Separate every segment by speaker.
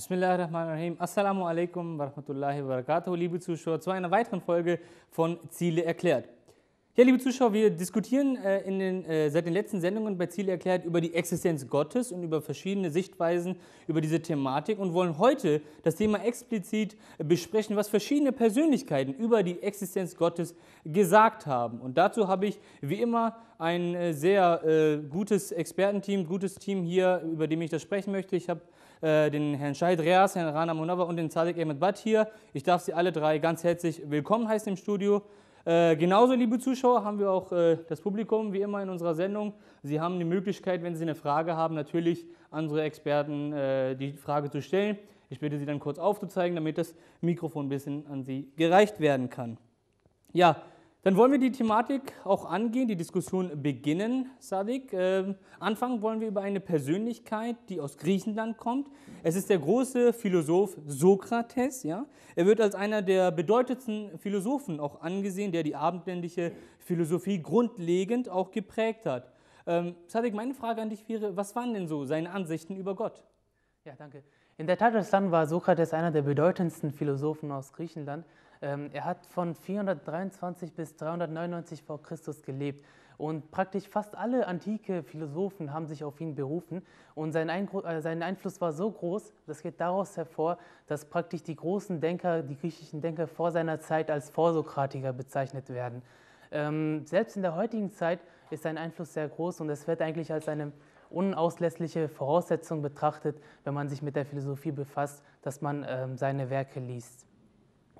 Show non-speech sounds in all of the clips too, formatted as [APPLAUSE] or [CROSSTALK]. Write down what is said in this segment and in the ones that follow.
Speaker 1: Bismillahirrahmanirrahim. Assalamu alaikum wa rahmatullahi wa barakatuh, liebe Zuschauer, zu einer weiteren Folge von Ziele erklärt. Ja, liebe Zuschauer, wir diskutieren äh, den, äh, seit den letzten Sendungen bei Ziele erklärt über die Existenz Gottes und über verschiedene Sichtweisen über diese Thematik und wollen heute das Thema explizit besprechen, was verschiedene Persönlichkeiten über die Existenz Gottes gesagt haben. Und dazu habe ich wie immer ein äh, sehr äh, gutes Expertenteam, gutes Team hier, über dem ich das sprechen möchte. Ich habe äh, den Herrn Shahid Reas, Herrn Rana Munawa und den Zadek Ahmed Bad hier. Ich darf Sie alle drei ganz herzlich willkommen heißen im Studio. Äh, genauso, liebe Zuschauer, haben wir auch äh, das Publikum, wie immer in unserer Sendung. Sie haben die Möglichkeit, wenn Sie eine Frage haben, natürlich an unsere Experten äh, die Frage zu stellen. Ich bitte Sie dann kurz aufzuzeigen, damit das Mikrofon ein bisschen an Sie gereicht werden kann. Ja, dann wollen wir die Thematik auch angehen, die Diskussion beginnen, Sadik. Ähm, anfangen wollen wir über eine Persönlichkeit, die aus Griechenland kommt. Es ist der große Philosoph Sokrates. Ja? Er wird als einer der bedeutendsten Philosophen auch angesehen, der die abendländische Philosophie grundlegend auch geprägt hat. Ähm, Sadik, meine Frage an dich wäre, was waren denn so seine Ansichten über Gott?
Speaker 2: Ja, danke. In der Tat war Sokrates einer der bedeutendsten Philosophen aus Griechenland. Ähm, er hat von 423 bis 399 vor Christus gelebt. Und praktisch fast alle antike Philosophen haben sich auf ihn berufen. Und sein, äh, sein, Einfluss war so groß, das geht daraus hervor, dass praktisch die großen Denker, die griechischen Denker vor seiner Zeit als Vorsokratiker bezeichnet werden. Ähm, selbst in der heutigen Zeit ist sein Einfluss sehr groß und es wird eigentlich als eine unauslässliche Voraussetzung betrachtet, wenn man sich mit der Philosophie befasst, dass man ähm, seine Werke liest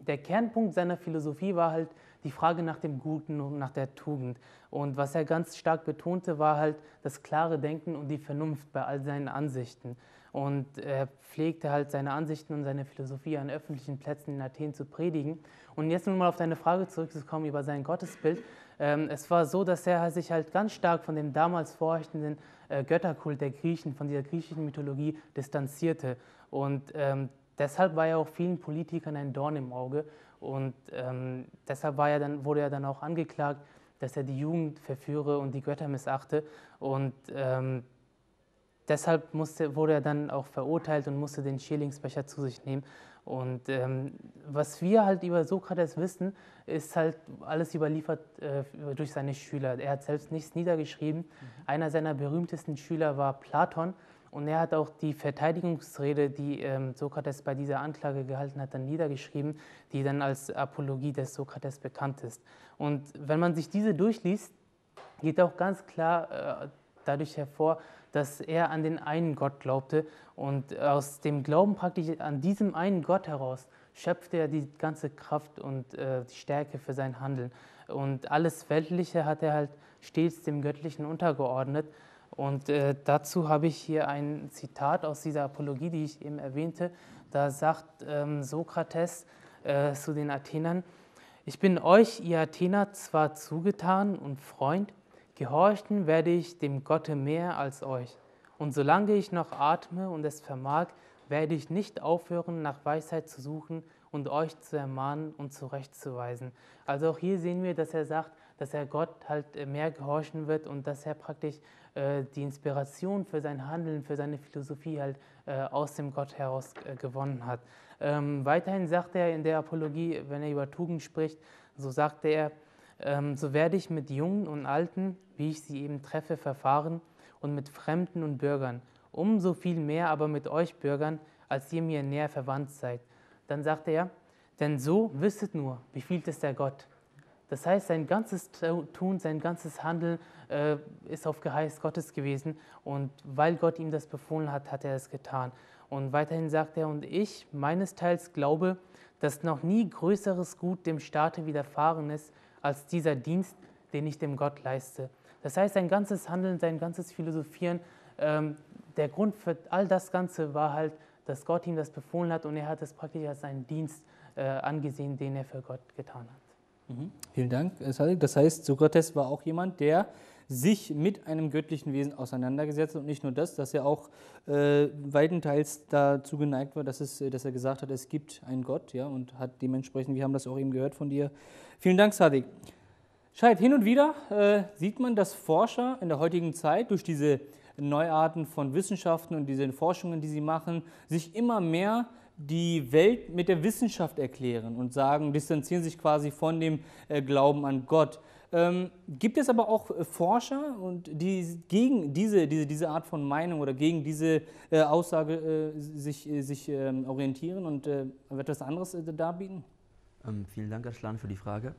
Speaker 2: der Kernpunkt seiner Philosophie war halt die Frage nach dem Guten und nach der Tugend. Und was er ganz stark betonte, war halt das klare Denken und die Vernunft bei all seinen Ansichten. Und er pflegte halt seine Ansichten und seine Philosophie an öffentlichen Plätzen in Athen zu predigen. Und jetzt nun mal auf deine Frage zurückzukommen über sein Gottesbild. Ähm, es war so, dass er sich halt ganz stark von dem damals vorherrschenden äh, Götterkult der Griechen, von dieser griechischen Mythologie distanzierte. Und ähm, Deshalb war er auch vielen Politikern ein Dorn im Auge und ähm, deshalb er dann, wurde er dann auch angeklagt, dass er die Jugend verführe und die Götter missachte. Und ähm, deshalb musste, wurde er dann auch verurteilt und musste den Schierlingsbecher zu sich nehmen. Und ähm, was wir halt über Sokrates wissen, ist halt alles überliefert äh, durch seine Schüler. Er hat selbst nichts niedergeschrieben. Mhm. Einer seiner berühmtesten Schüler war Platon. Und er hat auch die Verteidigungsrede, die ähm, Sokrates bei dieser Anklage gehalten hat, dann niedergeschrieben, die dann als Apologie des Sokrates bekannt ist. Und wenn man sich diese durchliest, geht auch ganz klar äh, dadurch hervor, dass er an den einen Gott glaubte und aus dem Glauben praktisch an diesem einen Gott heraus schöpfte er die ganze Kraft und äh, die Stärke für sein Handeln. Und alles Weltliche hat er halt stets dem Göttlichen untergeordnet. Und äh, dazu habe ich hier ein Zitat aus dieser Apologie, die ich eben erwähnte. Da sagt ähm, Sokrates äh, zu den Athenern, ich bin euch, ihr Athener, zwar zugetan und Freund, gehorchen werde ich dem Gotte mehr als euch. Und solange ich noch atme und es vermag, werde ich nicht aufhören, nach Weisheit zu suchen und euch zu ermahnen und zurechtzuweisen. Also auch hier sehen wir, dass er sagt, dass er Gott halt äh, mehr gehorchen wird und dass er praktisch äh, die Inspiration für sein Handeln, für seine Philosophie halt äh, aus dem Gott heraus äh, gewonnen hat. Ähm, weiterhin sagt er in der Apologie, wenn er über Tugend spricht, so sagte er, ähm, so werde ich mit Jungen und Alten, wie ich sie eben treffe, verfahren und mit Fremden und Bürgern, umso viel mehr aber mit euch Bürgern, als ihr mir näher verwandt seid. Dann sagte er, denn so wisstet nur, wie viel ist der Gott. Das heißt, sein ganzes Tun, sein ganzes Handeln äh, ist auf Geheiß Gottes gewesen und weil Gott ihm das befohlen hat, hat er es getan. Und weiterhin sagt er, und ich meines Teils glaube, dass noch nie größeres Gut dem Staate widerfahren ist, als dieser Dienst, den ich dem Gott leiste. Das heißt, sein ganzes Handeln, sein ganzes Philosophieren, ähm, der Grund für all das Ganze war halt, dass Gott ihm das befohlen hat und er hat es praktisch als einen Dienst äh, angesehen, den er für Gott getan hat.
Speaker 1: Mhm. Vielen Dank, Sadik. Das heißt, Sokrates war auch jemand, der sich mit einem göttlichen Wesen auseinandergesetzt hat und nicht nur das, dass er auch äh, weitenteils dazu geneigt war, dass, es, dass er gesagt hat, es gibt einen Gott, ja, und hat dementsprechend, wir haben das auch eben gehört von dir. Vielen Dank, Sadik. Scheid, hin und wieder äh, sieht man, dass Forscher in der heutigen Zeit durch diese Neuarten von Wissenschaften und diesen Forschungen, die sie machen, sich immer mehr die Welt mit der Wissenschaft erklären und sagen, distanzieren sich quasi von dem äh, Glauben an Gott. Ähm, gibt es aber auch äh, Forscher, und die gegen diese, diese, diese Art von Meinung oder gegen diese äh, Aussage äh, sich, äh, sich ähm, orientieren und äh, etwas anderes darbieten?
Speaker 3: Ähm, vielen Dank, Aslan, für die Frage.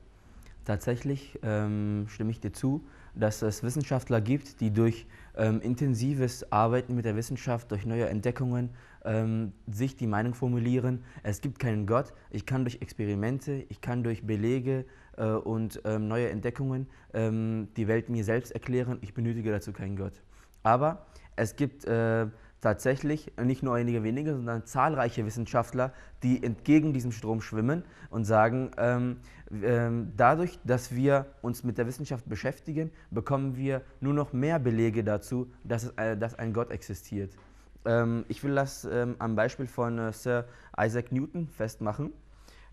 Speaker 3: Tatsächlich ähm, stimme ich dir zu, dass es Wissenschaftler gibt, die durch ähm, intensives Arbeiten mit der Wissenschaft, durch neue Entdeckungen ähm, sich die Meinung formulieren, es gibt keinen Gott, ich kann durch Experimente, ich kann durch Belege äh, und ähm, neue Entdeckungen ähm, die Welt mir selbst erklären, ich benötige dazu keinen Gott. Aber es gibt äh, tatsächlich nicht nur einige wenige, sondern zahlreiche Wissenschaftler, die entgegen diesem Strom schwimmen und sagen, ähm, ähm, dadurch, dass wir uns mit der Wissenschaft beschäftigen, bekommen wir nur noch mehr Belege dazu, dass, es, äh, dass ein Gott existiert. Ähm, ich will das ähm, am Beispiel von äh, Sir Isaac Newton festmachen.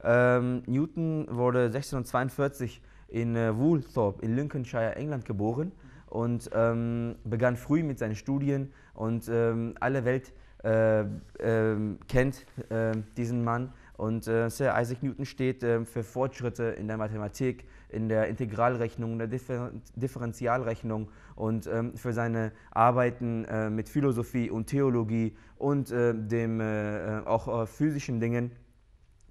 Speaker 3: Ähm, Newton wurde 1642 in äh, Woolthorpe in Lincolnshire, England geboren und ähm, begann früh mit seinen Studien und ähm, alle Welt äh, ähm, kennt äh, diesen Mann. Und äh, Sir Isaac Newton steht äh, für Fortschritte in der Mathematik, in der Integralrechnung, in der Differ Differentialrechnung und ähm, für seine Arbeiten äh, mit Philosophie und Theologie und äh, dem äh, auch physischen Dingen.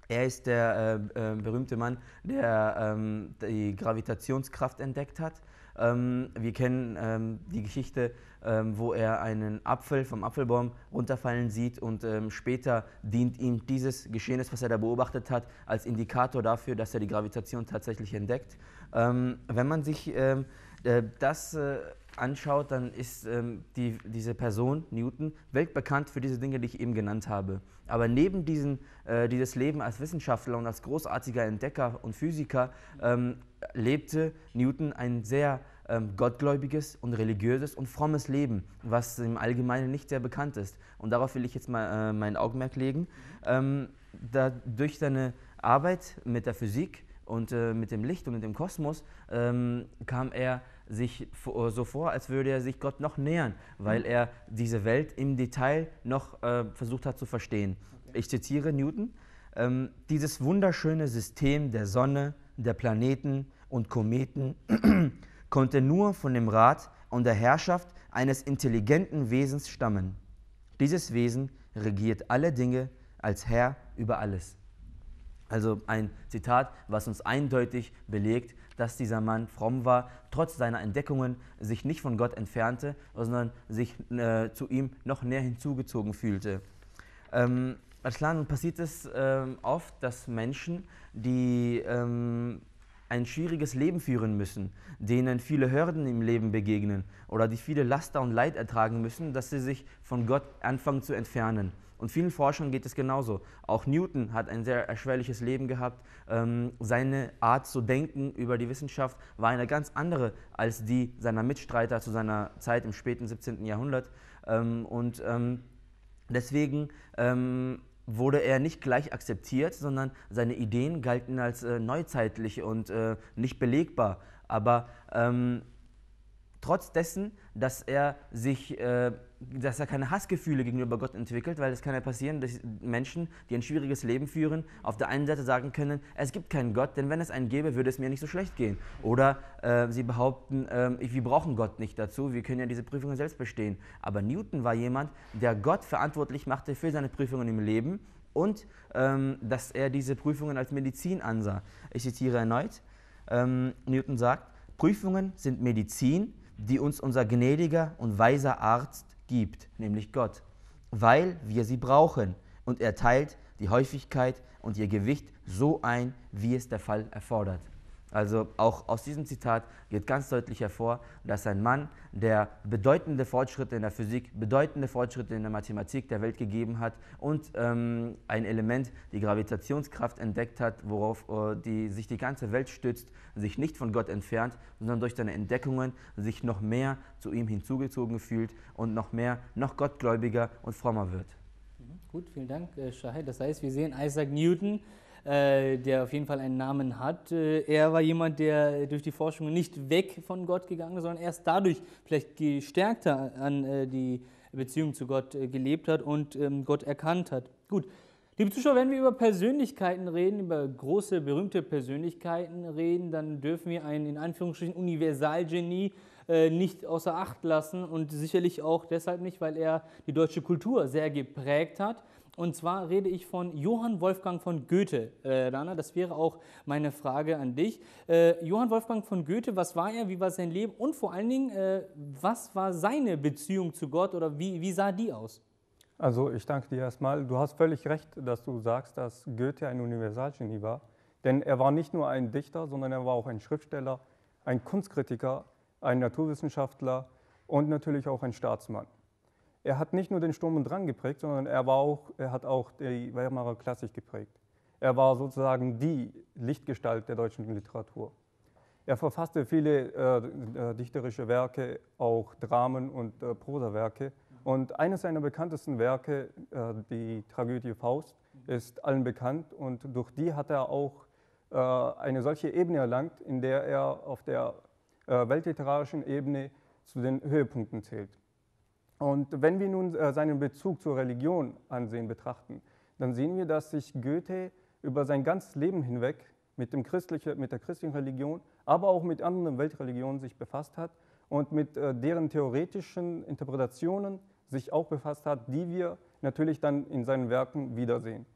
Speaker 3: Er ist der äh, berühmte Mann, der ähm, die Gravitationskraft entdeckt hat. Ähm, wir kennen ähm, die Geschichte, ähm, wo er einen Apfel vom Apfelbaum runterfallen sieht und ähm, später dient ihm dieses Geschehnis, was er da beobachtet hat, als Indikator dafür, dass er die Gravitation tatsächlich entdeckt. Ähm, wenn man sich äh, das äh, anschaut, dann ist ähm, die, diese Person, Newton, weltbekannt für diese Dinge, die ich eben genannt habe. Aber neben diesen, äh, dieses Leben als Wissenschaftler und als großartiger Entdecker und Physiker ähm, lebte Newton ein sehr ähm, gottgläubiges und religiöses und frommes Leben, was im Allgemeinen nicht sehr bekannt ist. Und darauf will ich jetzt mal äh, mein Augenmerk legen. Ähm, da, durch seine Arbeit mit der Physik und äh, mit dem Licht und mit dem Kosmos ähm, kam er sich so vor, als würde er sich Gott noch nähern, weil er diese Welt im Detail noch äh, versucht hat zu verstehen. Ich zitiere Newton, ähm, dieses wunderschöne System der Sonne, der Planeten und Kometen [CLEARS THROAT] konnte nur von dem Rat und der Herrschaft eines intelligenten Wesens stammen. Dieses Wesen regiert alle Dinge als Herr über alles. Also ein Zitat, was uns eindeutig belegt, dass dieser Mann fromm war, trotz seiner Entdeckungen sich nicht von Gott entfernte, sondern sich äh, zu ihm noch näher hinzugezogen fühlte. Ähm, als Land passiert es ähm, oft, dass Menschen, die ähm, ein schwieriges Leben führen müssen, denen viele Hürden im Leben begegnen oder die viele Laster und Leid ertragen müssen, dass sie sich von Gott anfangen zu entfernen. Und vielen Forschern geht es genauso. Auch Newton hat ein sehr erschwerliches Leben gehabt. Ähm, seine Art zu denken über die Wissenschaft war eine ganz andere als die seiner Mitstreiter zu seiner Zeit im späten 17. Jahrhundert. Ähm, und ähm, deswegen ähm, wurde er nicht gleich akzeptiert, sondern seine Ideen galten als äh, neuzeitlich und äh, nicht belegbar. Aber ähm, trotz dessen, dass er sich, äh, dass er keine Hassgefühle gegenüber Gott entwickelt, weil es kann ja passieren, dass Menschen, die ein schwieriges Leben führen, auf der einen Seite sagen können, es gibt keinen Gott, denn wenn es einen gäbe, würde es mir nicht so schlecht gehen. Oder äh, sie behaupten, äh, wir brauchen Gott nicht dazu, wir können ja diese Prüfungen selbst bestehen. Aber Newton war jemand, der Gott verantwortlich machte für seine Prüfungen im Leben und ähm, dass er diese Prüfungen als Medizin ansah. Ich zitiere erneut, ähm, Newton sagt, Prüfungen sind Medizin, die uns unser gnädiger und weiser Arzt gibt, nämlich Gott, weil wir sie brauchen und er teilt die Häufigkeit und ihr Gewicht so ein, wie es der Fall erfordert. Also auch aus diesem Zitat geht ganz deutlich hervor, dass ein Mann, der bedeutende Fortschritte in der Physik, bedeutende Fortschritte in der Mathematik der Welt gegeben hat und ähm, ein Element, die Gravitationskraft entdeckt hat, worauf äh, die, sich die ganze Welt stützt, sich nicht von Gott entfernt, sondern durch seine Entdeckungen sich noch mehr zu ihm hinzugezogen fühlt und noch mehr, noch gottgläubiger und frommer wird.
Speaker 1: Mhm. Gut, vielen Dank, äh, Shahid. Das heißt, wir sehen Isaac Newton der auf jeden Fall einen Namen hat. Äh, er war jemand, der durch die Forschung nicht weg von Gott gegangen ist, sondern erst dadurch vielleicht gestärkter an äh, die Beziehung zu Gott äh, gelebt hat und ähm, Gott erkannt hat. Gut, Liebe Zuschauer, wenn wir über Persönlichkeiten reden, über große, berühmte Persönlichkeiten reden, dann dürfen wir ein in Anführungsstrichen Universalgenie äh, nicht außer Acht lassen und sicherlich auch deshalb nicht, weil er die deutsche Kultur sehr geprägt hat. Und zwar rede ich von Johann Wolfgang von Goethe. Äh, Rana, das wäre auch meine Frage an dich. Äh, Johann Wolfgang von Goethe, was war er, wie war sein Leben und vor allen Dingen, äh, was war seine Beziehung zu Gott oder wie, wie sah die aus?
Speaker 4: Also ich danke dir erstmal. Du hast völlig recht, dass du sagst, dass Goethe ein Universalgenie war. Denn er war nicht nur ein Dichter, sondern er war auch ein Schriftsteller, ein Kunstkritiker, ein Naturwissenschaftler und natürlich auch ein Staatsmann. Er hat nicht nur den Sturm und Drang geprägt, sondern er, war auch, er hat auch die Weimarer Klassik geprägt. Er war sozusagen die Lichtgestalt der deutschen Literatur. Er verfasste viele äh, äh dichterische Werke, auch Dramen und äh, Prosawerke und eines seiner bekanntesten Werke, äh, die Tragödie Faust, ist allen bekannt und durch die hat er auch äh, eine solche Ebene erlangt, in der er auf der äh, weltliterarischen Ebene zu den Höhepunkten zählt. Und wenn wir nun seinen Bezug zur Religion ansehen, betrachten, dann sehen wir, dass sich Goethe über sein ganzes Leben hinweg mit, dem christliche, mit der christlichen Religion, aber auch mit anderen Weltreligionen sich befasst hat und mit deren theoretischen Interpretationen sich auch befasst hat, die wir natürlich dann in seinen Werken wiedersehen.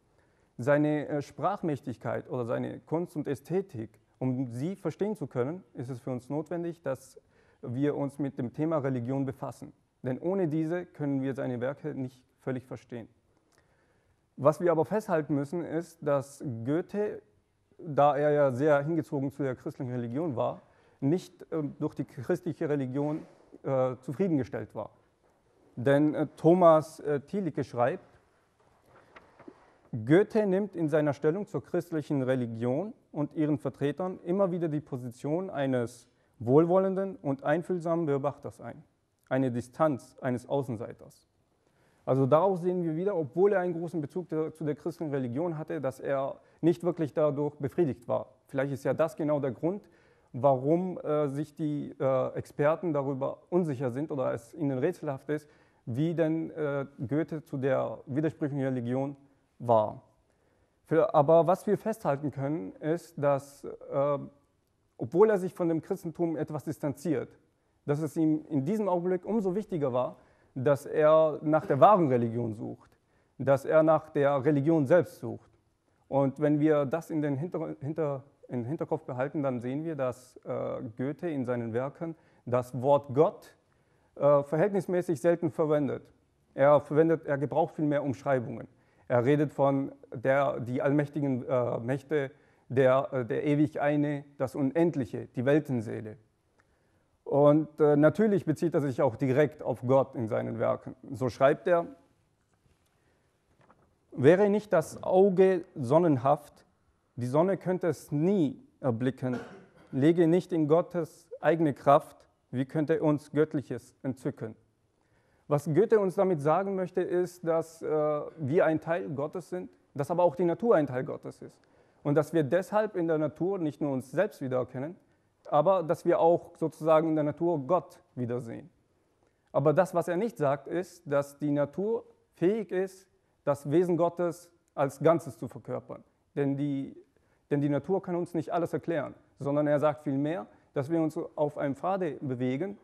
Speaker 4: Seine äh, Sprachmächtigkeit oder seine Kunst und Ästhetik, um sie verstehen zu können, ist es für uns notwendig, dass wir uns mit dem Thema Religion befassen. Denn ohne diese können wir seine Werke nicht völlig verstehen. Was wir aber festhalten müssen, ist, dass Goethe, da er ja sehr hingezogen zu der christlichen Religion war, nicht äh, durch die christliche Religion äh, zufriedengestellt war. Denn äh, Thomas äh, Thielicke schreibt, Goethe nimmt in seiner Stellung zur christlichen Religion und ihren Vertretern immer wieder die Position eines wohlwollenden und einfühlsamen Beobachters ein, eine Distanz eines Außenseiters. Also daraus sehen wir wieder, obwohl er einen großen Bezug zu der christlichen Religion hatte, dass er nicht wirklich dadurch befriedigt war. Vielleicht ist ja das genau der Grund, warum äh, sich die äh, Experten darüber unsicher sind oder es ihnen rätselhaft ist, wie denn äh, Goethe zu der widersprüchlichen Religion war. Für, aber was wir festhalten können, ist, dass, äh, obwohl er sich von dem Christentum etwas distanziert, dass es ihm in diesem Augenblick umso wichtiger war, dass er nach der wahren Religion sucht, dass er nach der Religion selbst sucht. Und wenn wir das in den, Hinter, hinter, in Hinterkopf behalten, dann sehen wir, dass äh, Goethe in seinen Werken das Wort Gott äh, verhältnismäßig selten verwendet. Er, verwendet, er gebraucht viel mehr Umschreibungen. Er redet von der, die allmächtigen äh, Mächte, der, äh, der ewig eine, das Unendliche, die Weltenseele. Und äh, natürlich bezieht er sich auch direkt auf Gott in seinen Werken. So schreibt er, wäre nicht das Auge sonnenhaft, die Sonne könnte es nie erblicken, lege nicht in Gottes eigene Kraft, wie könnte uns Göttliches entzücken? Was Goethe uns damit sagen möchte, ist, dass äh, wir ein Teil Gottes sind, dass aber auch die Natur ein Teil Gottes ist. Und dass wir deshalb in der Natur nicht nur uns selbst wiedererkennen, aber dass wir auch sozusagen in der Natur Gott wiedersehen. Aber das, was er nicht sagt, ist, dass die Natur fähig ist, das Wesen Gottes als Ganzes zu verkörpern. Denn die, denn die Natur kann uns nicht alles erklären, sondern er sagt vielmehr, dass wir uns auf einem Pfade bewegen,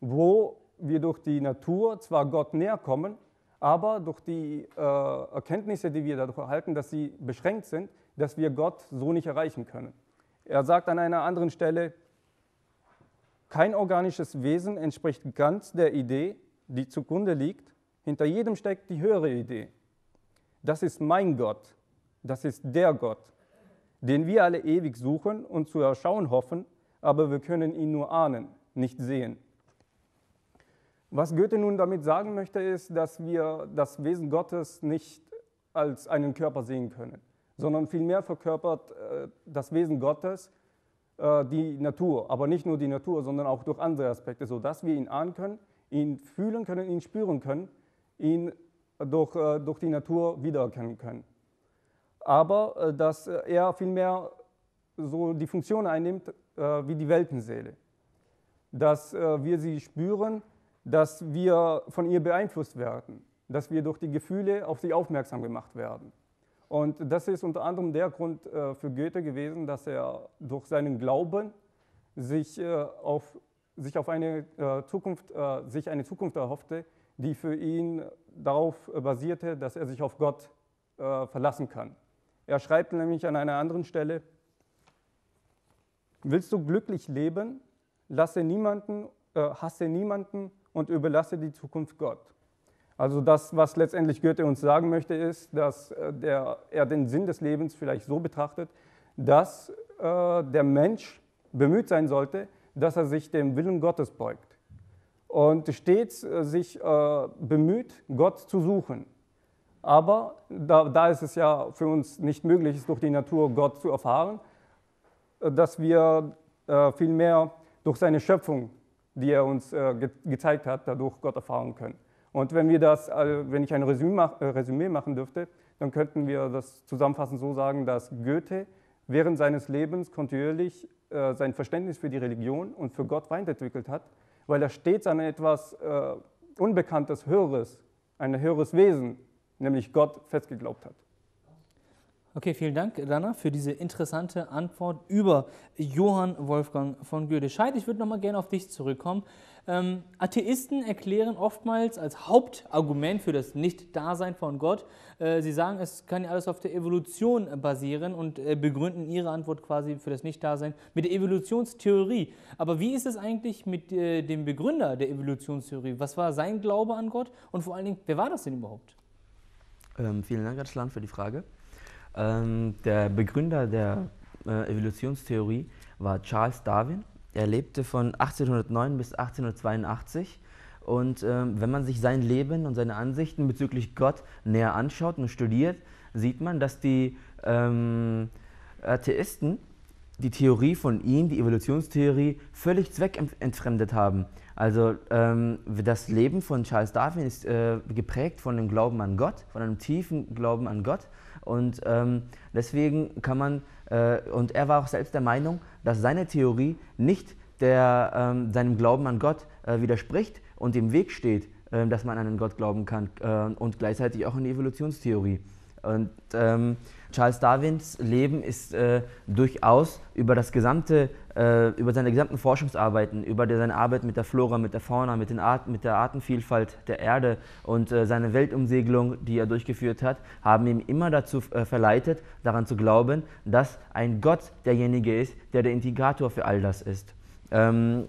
Speaker 4: wo wir durch die Natur zwar Gott näher kommen, aber durch die äh, Erkenntnisse, die wir dadurch erhalten, dass sie beschränkt sind, dass wir Gott so nicht erreichen können. Er sagt an einer anderen Stelle, kein organisches Wesen entspricht ganz der Idee, die zugrunde liegt. Hinter jedem steckt die höhere Idee. Das ist mein Gott, das ist der Gott, den wir alle ewig suchen und zu erschauen hoffen, aber wir können ihn nur ahnen, nicht sehen. Was Goethe nun damit sagen möchte, ist, dass wir das Wesen Gottes nicht als einen Körper sehen können, sondern vielmehr verkörpert äh, das Wesen Gottes äh, die Natur, aber nicht nur die Natur, sondern auch durch andere Aspekte, sodass wir ihn ahnen können, ihn fühlen können, ihn spüren können, ihn durch, äh, durch die Natur wiedererkennen können. aber dass er vielmehr so die Funktion einnimmt wie die Weltenseele. Dass wir sie spüren, dass wir von ihr beeinflusst werden, dass wir durch die Gefühle auf sie aufmerksam gemacht werden. Und das ist unter anderem der Grund äh, für Goethe gewesen, dass er durch seinen Glauben sich äh, auf, sich auf eine, äh, Zukunft, sich eine Zukunft erhoffte, die für ihn darauf basierte, dass er sich auf Gott verlassen kann. Er schreibt nämlich an einer anderen Stelle, willst du glücklich leben, lasse niemanden, hasse niemanden und überlasse die Zukunft Gott. Also das, was letztendlich Goethe uns sagen möchte, ist, dass äh, der, er den Sinn des Lebens vielleicht so betrachtet, dass äh, der Mensch bemüht sein sollte, dass er sich dem Willen Gottes beugt und stets äh, sich äh, bemüht, Gott zu suchen. Aber da, da ist es ja für uns nicht möglich, durch die Natur Gott zu erfahren, äh, dass wir äh, vielmehr durch seine Schöpfung, die er uns ge gezeigt hat, dadurch Gott erfahren können. Und wenn wir das, äh, wenn ich ein äh, Resümee machen dürfte, dann könnten wir das zusammenfassend so sagen, dass Goethe während seines Lebens kontinuierlich äh, sein Verständnis für die Religion und für Gott weiterentwickelt hat, weil er stets an etwas Unbekanntes, Höheres, ein höheres Wesen nämlich Gott festgeglaubt hat.
Speaker 1: Okay, vielen Dank, Dana, für diese interessante Antwort über Johann Wolfgang von Goethe-Scheid. Ich würde nochmal gerne auf dich zurückkommen. Ähm, Atheisten erklären oftmals als Hauptargument für das Nicht-Dasein von Gott, äh, sie sagen, es kann ja alles auf der Evolution basieren und äh, begründen ihre Antwort quasi für das Nicht-Dasein mit der Evolutionstheorie. Aber wie ist es eigentlich mit äh, dem Begründer der Evolutionstheorie? Was war sein Glaube an Gott und vor allen Dingen, wer war das denn überhaupt?
Speaker 3: Ähm, vielen Dank, Arslan, für die Frage. Ähm, der Begründer der äh, Evolutionstheorie war Charles Darwin. Er lebte von 1809 bis 1882. Und ähm, wenn man sich sein Leben und seine Ansichten bezüglich Gott näher anschaut und studiert, sieht man, dass die ähm, Atheisten die Theorie von ihm, die Evolutionstheorie, völlig zweckentfremdet haben. Also ähm, das Leben von Charles Darwin ist äh, geprägt von dem Glauben an Gott, von einem tiefen Glauben an Gott. Und ähm, deswegen kann man, äh, und er war auch selbst der Meinung, dass seine Theorie nicht der, ähm, seinem Glauben an Gott äh, widerspricht und im Weg steht, äh, dass man an einen Gott glauben kann äh, und gleichzeitig auch an die Evolutionstheorie. Und ähm, Charles Darwins Leben ist äh, durchaus über das gesamte, äh, über seine gesamten Forschungsarbeiten, über die, seine Arbeit mit der Flora, mit der Fauna, mit, den Art, mit der Artenvielfalt der Erde und äh, seine Weltumsegelung, die er durchgeführt hat, haben ihn immer dazu äh, verleitet, daran zu glauben, dass ein Gott derjenige ist, der der Integrator für all das ist. Ähm,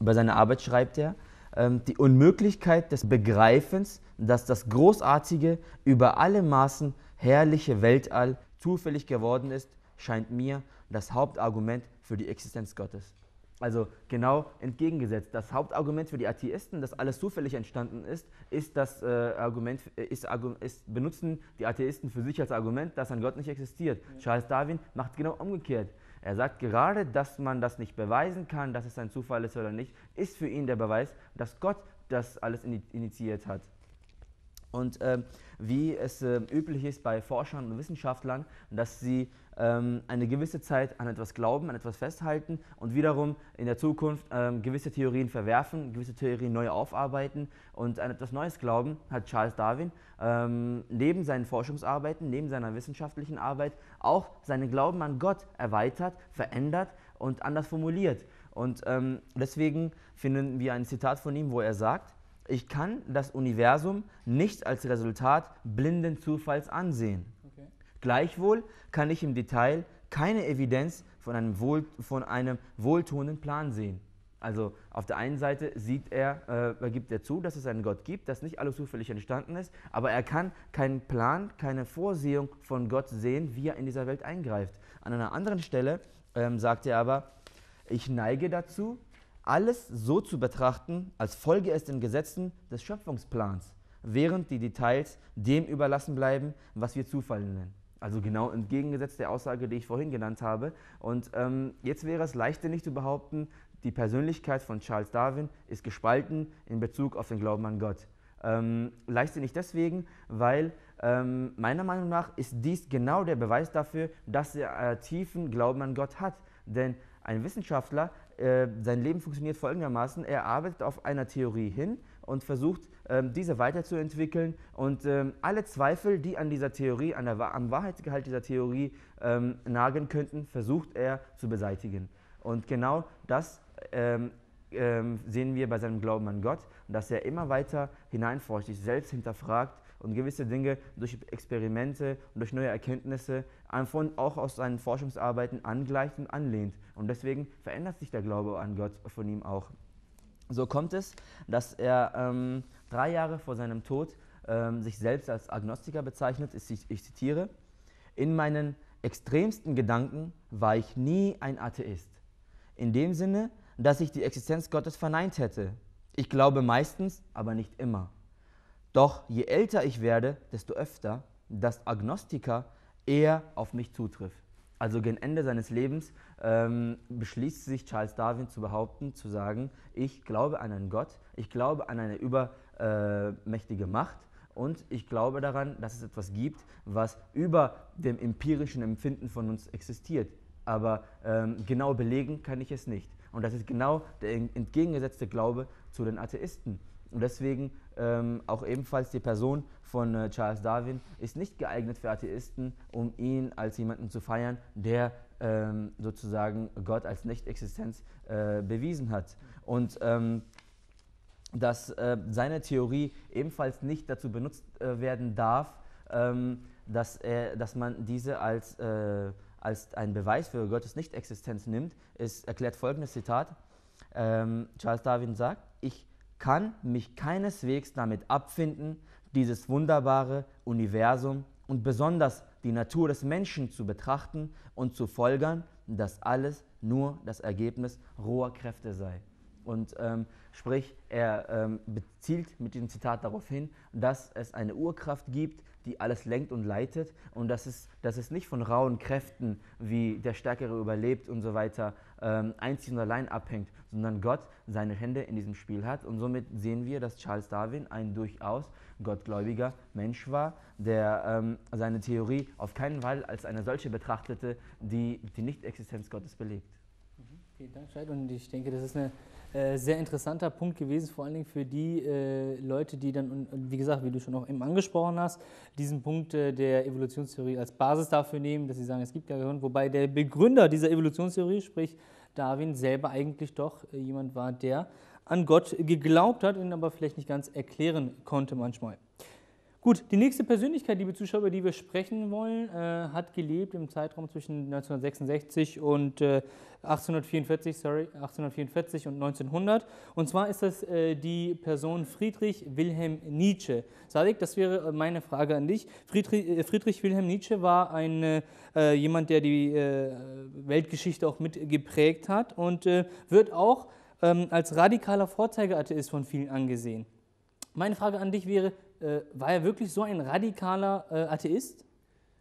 Speaker 3: bei seiner Arbeit schreibt er, ähm, die Unmöglichkeit des Begreifens, dass das Großartige über alle Maßen herrliche Weltall zufällig geworden ist, scheint mir das Hauptargument für die Existenz Gottes. Also genau entgegengesetzt. Das Hauptargument für die Atheisten, dass alles zufällig entstanden ist, ist das äh, Argument, äh, ist, ist, benutzen die Atheisten für sich als Argument, dass ein Gott nicht existiert. Ja. Charles Darwin macht genau umgekehrt. Er sagt gerade, dass man das nicht beweisen kann, dass es ein Zufall ist oder nicht, ist für ihn der Beweis, dass Gott das alles initiiert hat. Und äh, wie es äh, üblich ist bei Forschern und Wissenschaftlern, dass sie ähm, eine gewisse Zeit an etwas glauben, an etwas festhalten und wiederum in der Zukunft ähm, gewisse Theorien verwerfen, gewisse Theorien neu aufarbeiten und an etwas Neues glauben, hat Charles Darwin ähm, neben seinen Forschungsarbeiten, neben seiner wissenschaftlichen Arbeit auch seinen Glauben an Gott erweitert, verändert und anders formuliert. Und ähm, deswegen finden wir ein Zitat von ihm, wo er sagt, ich kann das Universum nicht als Resultat blinden Zufalls ansehen. Okay. Gleichwohl kann ich im Detail keine Evidenz von einem, wohl, von einem wohltuenden Plan sehen. Also auf der einen Seite sieht er, äh, gibt er zu, dass es einen Gott gibt, dass nicht alles zufällig entstanden ist, aber er kann keinen Plan, keine Vorsehung von Gott sehen, wie er in dieser Welt eingreift. An einer anderen Stelle ähm, sagt er aber, ich neige dazu, alles so zu betrachten, als folge es den Gesetzen des Schöpfungsplans, während die Details dem überlassen bleiben, was wir Zufall nennen. Also genau entgegengesetzt der Aussage, die ich vorhin genannt habe. Und ähm, jetzt wäre es leichtsinnig zu behaupten, die Persönlichkeit von Charles Darwin ist gespalten in Bezug auf den Glauben an Gott. Ähm, leichtsinnig deswegen, weil ähm, meiner Meinung nach ist dies genau der Beweis dafür, dass er äh, tiefen Glauben an Gott hat. Denn ein Wissenschaftler, äh, sein Leben funktioniert folgendermaßen, er arbeitet auf einer Theorie hin und versucht, ähm, diese weiterzuentwickeln und ähm, alle Zweifel, die an dieser Theorie, an der, am Wahrheitsgehalt dieser Theorie ähm, nagen könnten, versucht er zu beseitigen. Und genau das ähm, sehen wir bei seinem Glauben an Gott, dass er immer weiter hineinforscht, sich selbst hinterfragt und gewisse Dinge durch Experimente und durch neue Erkenntnisse auch aus seinen Forschungsarbeiten angleicht und anlehnt. Und deswegen verändert sich der Glaube an Gott von ihm auch. So kommt es, dass er ähm, drei Jahre vor seinem Tod ähm, sich selbst als Agnostiker bezeichnet. Ich, ich zitiere, in meinen extremsten Gedanken war ich nie ein Atheist. In dem Sinne, dass ich die Existenz Gottes verneint hätte. Ich glaube meistens, aber nicht immer. Doch je älter ich werde, desto öfter, dass Agnostiker eher auf mich zutrifft. Also gegen Ende seines Lebens ähm, beschließt sich Charles Darwin zu behaupten, zu sagen, ich glaube an einen Gott, ich glaube an eine übermächtige Macht und ich glaube daran, dass es etwas gibt, was über dem empirischen Empfinden von uns existiert. Aber ähm, genau belegen kann ich es nicht. Und das ist genau der entgegengesetzte Glaube zu den Atheisten. Und deswegen ähm, auch ebenfalls die Person von äh, Charles Darwin ist nicht geeignet für Atheisten, um ihn als jemanden zu feiern, der ähm, sozusagen Gott als Nicht-Existenz äh, bewiesen hat. Und ähm, dass äh, seine Theorie ebenfalls nicht dazu benutzt äh, werden darf, ähm, dass, er, dass man diese als, äh, als einen Beweis für Gottes Nicht-Existenz nimmt, ist, erklärt folgendes Zitat. Ähm, Charles Darwin sagt, ich kann mich keineswegs damit abfinden, dieses wunderbare Universum und besonders die Natur des Menschen zu betrachten und zu folgern, dass alles nur das Ergebnis roher Kräfte sei. Und ähm, sprich, er ähm, bezielt mit diesem Zitat darauf hin, dass es eine Urkraft gibt, die alles lenkt und leitet und dass es, dass es nicht von rauen Kräften wie der Stärkere überlebt und so weiter ähm, einzig und allein abhängt, sondern Gott seine Hände in diesem Spiel hat. Und somit sehen wir, dass Charles Darwin ein durchaus gottgläubiger Mensch war, der ähm, seine Theorie auf keinen Fall als eine solche betrachtete, die die Nichtexistenz Gottes belegt.
Speaker 1: Mhm. Vielen Dank, Scheid. Und ich denke, das ist ein äh, sehr interessanter Punkt gewesen, vor allen Dingen für die äh, Leute, die dann, wie gesagt, wie du schon auch eben angesprochen hast, diesen Punkt äh, der Evolutionstheorie als Basis dafür nehmen, dass sie sagen, es gibt gar Gehirn, wobei der Begründer dieser Evolutionstheorie, sprich Darwin, selber eigentlich doch äh, jemand war, der an Gott geglaubt hat, ihn aber vielleicht nicht ganz erklären konnte manchmal. Gut, die nächste Persönlichkeit, liebe Zuschauer, über die wir sprechen wollen, äh, hat gelebt im Zeitraum zwischen 1966 und äh, 1844, sorry, 1844 und 1900. Und zwar ist das äh, die Person Friedrich Wilhelm Nietzsche. Sadik, das wäre meine Frage an dich. Friedrich, äh, Friedrich Wilhelm Nietzsche war ein, äh, jemand, der die äh, Weltgeschichte auch mitgeprägt hat und wird auch ähm, als radikaler Vorzeigeatheist von vielen angesehen. Meine Frage an dich wäre, äh, war er wirklich so ein radikaler äh, Atheist?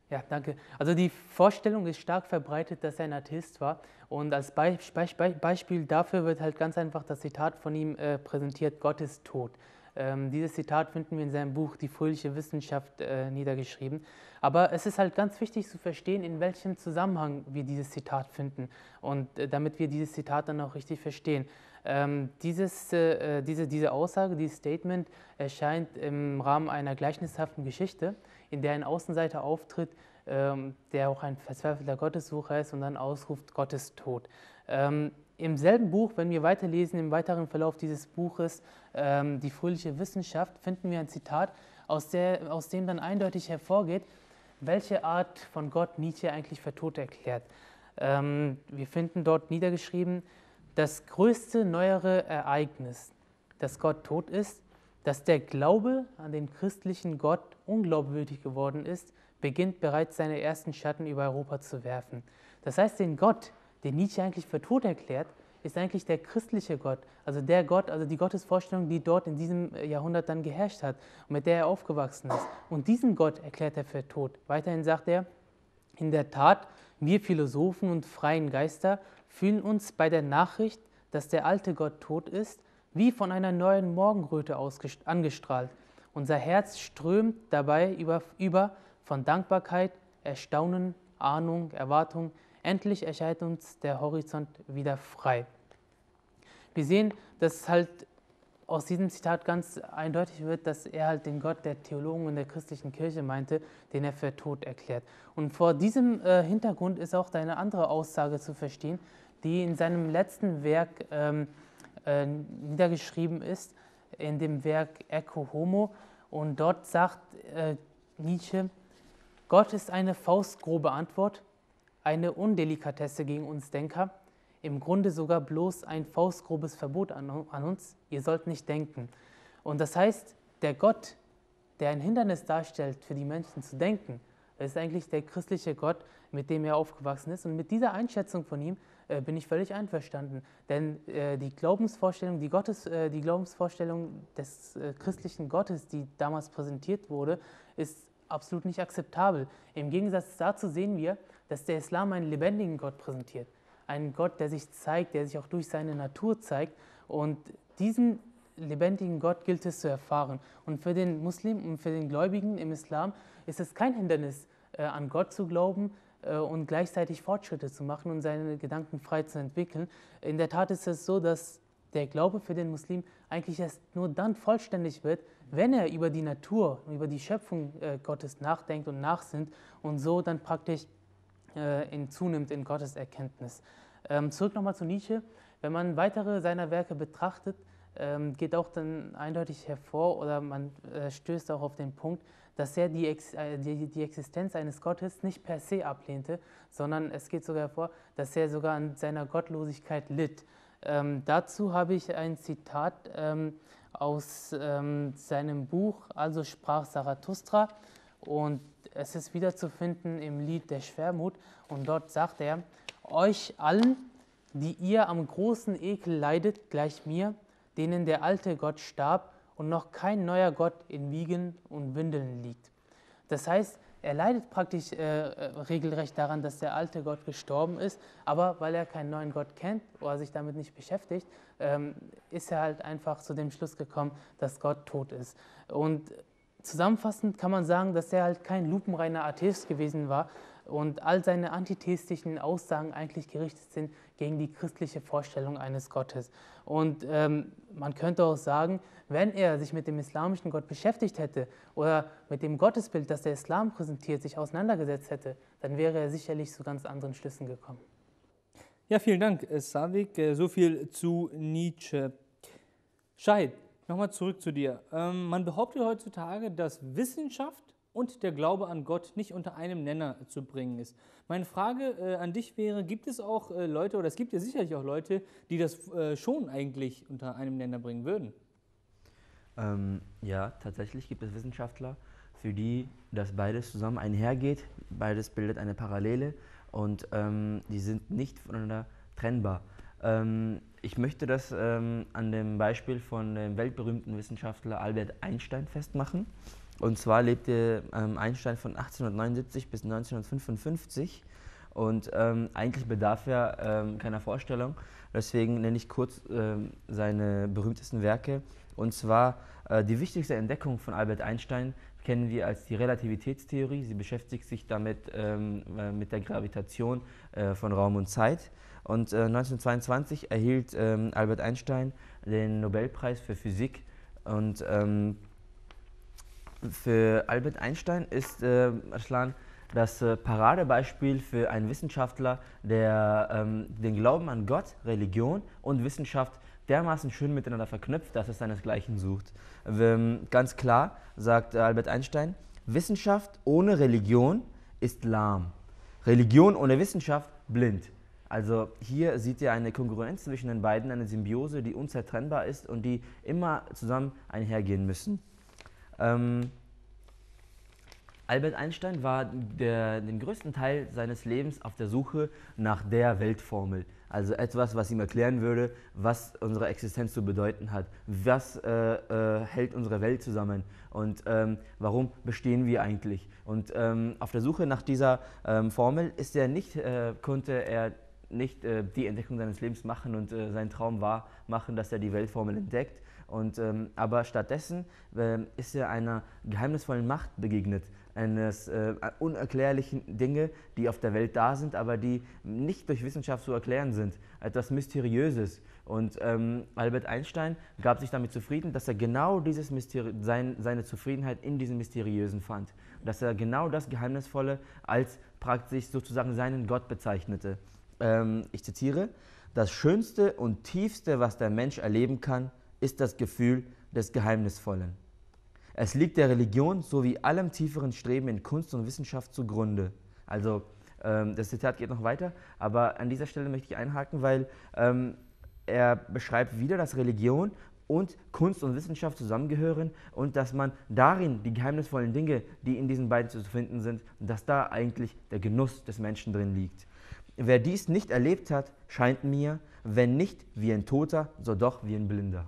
Speaker 2: Ja, danke. Also die Vorstellung ist stark verbreitet, dass er ein Atheist war. Und als Be Be Beispiel dafür wird halt ganz einfach das Zitat von ihm äh, präsentiert, Gott ist tot. Ähm, dieses Zitat finden wir in seinem Buch Die fröhliche Wissenschaft äh, niedergeschrieben. Aber es ist halt ganz wichtig zu verstehen, in welchem Zusammenhang wir dieses Zitat finden und äh, damit wir dieses Zitat dann auch richtig verstehen. Ähm, dieses, äh, diese, diese Aussage, dieses Statement erscheint im Rahmen einer gleichnishaften Geschichte, in der ein Außenseiter auftritt, ähm, der auch ein verzweifelter Gottessucher ist und dann ausruft, Gottes Tod. Ähm, Im selben Buch, wenn wir weiterlesen, im weiteren Verlauf dieses Buches, ähm, Die fröhliche Wissenschaft, finden wir ein Zitat, aus, der, aus dem dann eindeutig hervorgeht, welche Art von Gott Nietzsche eigentlich für tot erklärt. Ähm, wir finden dort niedergeschrieben, das größte neuere Ereignis, dass Gott tot ist, dass der Glaube an den christlichen Gott unglaubwürdig geworden ist, beginnt bereits seine ersten Schatten über Europa zu werfen. Das heißt, den Gott, den Nietzsche eigentlich für tot erklärt, ist eigentlich der christliche Gott, also der Gott, also die Gottesvorstellung, die dort in diesem Jahrhundert dann geherrscht hat und mit der er aufgewachsen ist. Und diesen Gott erklärt er für tot. Weiterhin sagt er, in der Tat, wir Philosophen und freien Geister fühlen uns bei der Nachricht, dass der alte Gott tot ist, wie von einer neuen Morgenröte angestrahlt. Unser Herz strömt dabei über, über von Dankbarkeit, Erstaunen, Ahnung, Erwartung. Endlich erscheint uns der Horizont wieder frei. Wir sehen, dass halt aus diesem Zitat ganz eindeutig wird, dass er halt den Gott der Theologen und der christlichen Kirche meinte, den er für tot erklärt. Und vor diesem äh, Hintergrund ist auch eine andere Aussage zu verstehen, die in seinem letzten Werk ähm, äh, niedergeschrieben ist, in dem Werk Eco Homo. Und dort sagt äh, Nietzsche, Gott ist eine faustgrobe Antwort, eine Undelikatesse gegen uns Denker, im Grunde sogar bloß ein faustgrobes Verbot an, an uns, ihr sollt nicht denken. Und das heißt, der Gott, der ein Hindernis darstellt für die Menschen zu denken, ist eigentlich der christliche Gott, mit dem er aufgewachsen ist. Und mit dieser Einschätzung von ihm äh, bin ich völlig einverstanden. Denn äh, die Glaubensvorstellung, die, Gottes, äh, die Glaubensvorstellung des äh, christlichen Gottes, die damals präsentiert wurde, ist absolut nicht akzeptabel. Im Gegensatz dazu sehen wir, dass der Islam einen lebendigen Gott präsentiert einen Gott, der sich zeigt, der sich auch durch seine Natur zeigt. Und diesen lebendigen Gott gilt es zu erfahren. Und für den Muslim und für den Gläubigen im Islam ist es kein Hindernis, äh, an Gott zu glauben äh, und gleichzeitig Fortschritte zu machen und seine Gedanken frei zu entwickeln. In der Tat ist es so, dass der Glaube für den Muslim eigentlich erst nur dann vollständig wird, wenn er über die Natur, über die Schöpfung äh, Gottes nachdenkt und nachsinnt und so dann praktisch äh, in, zunimmt in Gottes Erkenntnis. Ähm, zurück nochmal zu Nietzsche. Wenn man weitere seiner Werke betrachtet, ähm, geht auch dann eindeutig hervor oder man äh, stößt auch auf den Punkt, dass er die, Ex äh, die, die, Existenz eines Gottes nicht per se ablehnte, sondern es geht sogar hervor, dass er sogar an seiner Gottlosigkeit litt. Ähm, dazu habe ich ein Zitat ähm, aus ähm, seinem Buch Also sprach Zarathustra und es ist wiederzufinden im Lied der Schwermut. Und dort sagt er, euch allen, die ihr am großen Ekel leidet, gleich mir, denen der alte Gott starb und noch kein neuer Gott in Wiegen und Windeln liegt. Das heißt, er leidet praktisch äh, regelrecht daran, dass der alte Gott gestorben ist, aber weil er keinen neuen Gott kennt oder sich damit nicht beschäftigt, ähm, ist er halt einfach zu dem Schluss gekommen, dass Gott tot ist. Und Zusammenfassend kann man sagen, dass er halt kein lupenreiner Atheist gewesen war und all seine antitheistischen Aussagen eigentlich gerichtet sind gegen die christliche Vorstellung eines Gottes. Und ähm, man könnte auch sagen, wenn er sich mit dem islamischen Gott beschäftigt hätte oder mit dem Gottesbild, das der Islam präsentiert, sich auseinandergesetzt hätte, dann wäre er sicherlich zu ganz anderen Schlüssen gekommen.
Speaker 1: Ja, vielen Dank, Savik. Äh, so viel zu Nietzsche. Shahid, Nochmal zurück zu dir. Ähm, man behauptet heutzutage, dass Wissenschaft und der Glaube an Gott nicht unter einem Nenner zu bringen ist. Meine Frage äh, an dich wäre, gibt es auch äh, Leute, oder es gibt ja sicherlich auch Leute, die das äh, schon eigentlich unter einem Nenner bringen würden?
Speaker 3: Ähm, ja, tatsächlich gibt es Wissenschaftler, für die das beides zusammen einhergeht. Beides bildet eine Parallele und ähm, die sind nicht voneinander trennbar. Ähm, ich möchte das ähm, an dem Beispiel von dem weltberühmten Wissenschaftler Albert Einstein festmachen. Und zwar lebte ähm, Einstein von 1879 bis 1955 und ähm, eigentlich bedarf er ähm, keiner Vorstellung. Deswegen nenne ich kurz ähm, seine berühmtesten Werke. Und zwar äh, die wichtigste Entdeckung von Albert Einstein kennen wir als die Relativitätstheorie. Sie beschäftigt sich damit ähm, äh, mit der Gravitation äh, von Raum und Zeit. Und äh, 1922 erhielt ähm, Albert Einstein den Nobelpreis für Physik. Und ähm, für Albert Einstein ist äh, das äh, Paradebeispiel für einen Wissenschaftler, der ähm, den Glauben an Gott, Religion und Wissenschaft dermaßen schön miteinander verknüpft, dass es seinesgleichen sucht. Ähm, ganz klar sagt Albert Einstein, Wissenschaft ohne Religion ist lahm. Religion ohne Wissenschaft blind. Also hier sieht ihr eine Kongruenz zwischen den beiden, eine Symbiose, die unzertrennbar ist und die immer zusammen einhergehen müssen. Ähm, Albert Einstein war der, den größten Teil seines Lebens auf der Suche nach der Weltformel. Also etwas, was ihm erklären würde, was unsere Existenz zu bedeuten hat. Was äh, äh, hält unsere Welt zusammen und ähm, warum bestehen wir eigentlich? Und ähm, auf der Suche nach dieser ähm, Formel ist er nicht, äh, konnte er nicht äh, die Entdeckung seines Lebens machen und äh, seinen Traum wahr machen, dass er die Weltformel entdeckt. Und, ähm, aber stattdessen äh, ist er einer geheimnisvollen Macht begegnet, eines äh, unerklärlichen Dinge, die auf der Welt da sind, aber die nicht durch Wissenschaft zu erklären sind. Etwas Mysteriöses. Und ähm, Albert Einstein gab sich damit zufrieden, dass er genau dieses Mysteri sein, seine Zufriedenheit in diesem Mysteriösen fand. Dass er genau das Geheimnisvolle als praktisch sozusagen seinen Gott bezeichnete. Ähm, ich zitiere, das Schönste und Tiefste, was der Mensch erleben kann, ist das Gefühl des Geheimnisvollen. Es liegt der Religion sowie allem tieferen Streben in Kunst und Wissenschaft zugrunde. Also ähm, das Zitat geht noch weiter, aber an dieser Stelle möchte ich einhaken, weil ähm, er beschreibt wieder, dass Religion und Kunst und Wissenschaft zusammengehören und dass man darin die geheimnisvollen Dinge, die in diesen beiden zu finden sind, dass da eigentlich der Genuss des Menschen drin liegt. Wer dies nicht erlebt hat, scheint mir, wenn nicht wie ein Toter, so doch wie ein Blinder.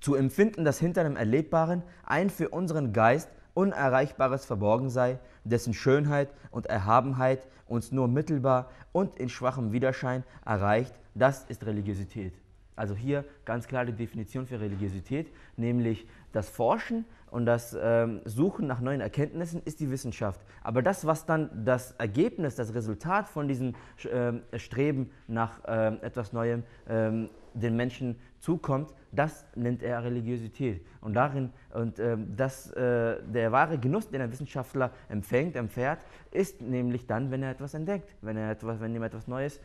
Speaker 3: Zu empfinden, dass hinter dem Erlebbaren ein für unseren Geist Unerreichbares verborgen sei, dessen Schönheit und Erhabenheit uns nur mittelbar und in schwachem Widerschein erreicht, das ist Religiosität. Also hier ganz klar die Definition für Religiosität, nämlich das Forschen und das ähm, Suchen nach neuen Erkenntnissen ist die Wissenschaft. Aber das, was dann das Ergebnis, das Resultat von diesem äh, Streben nach äh, etwas Neuem äh, den Menschen zukommt, das nennt er Religiosität. Und darin, und äh, das, äh, der wahre Genuss, den ein Wissenschaftler empfängt, empfährt, ist nämlich dann, wenn er etwas entdeckt, wenn, er etwas, wenn ihm etwas Neues,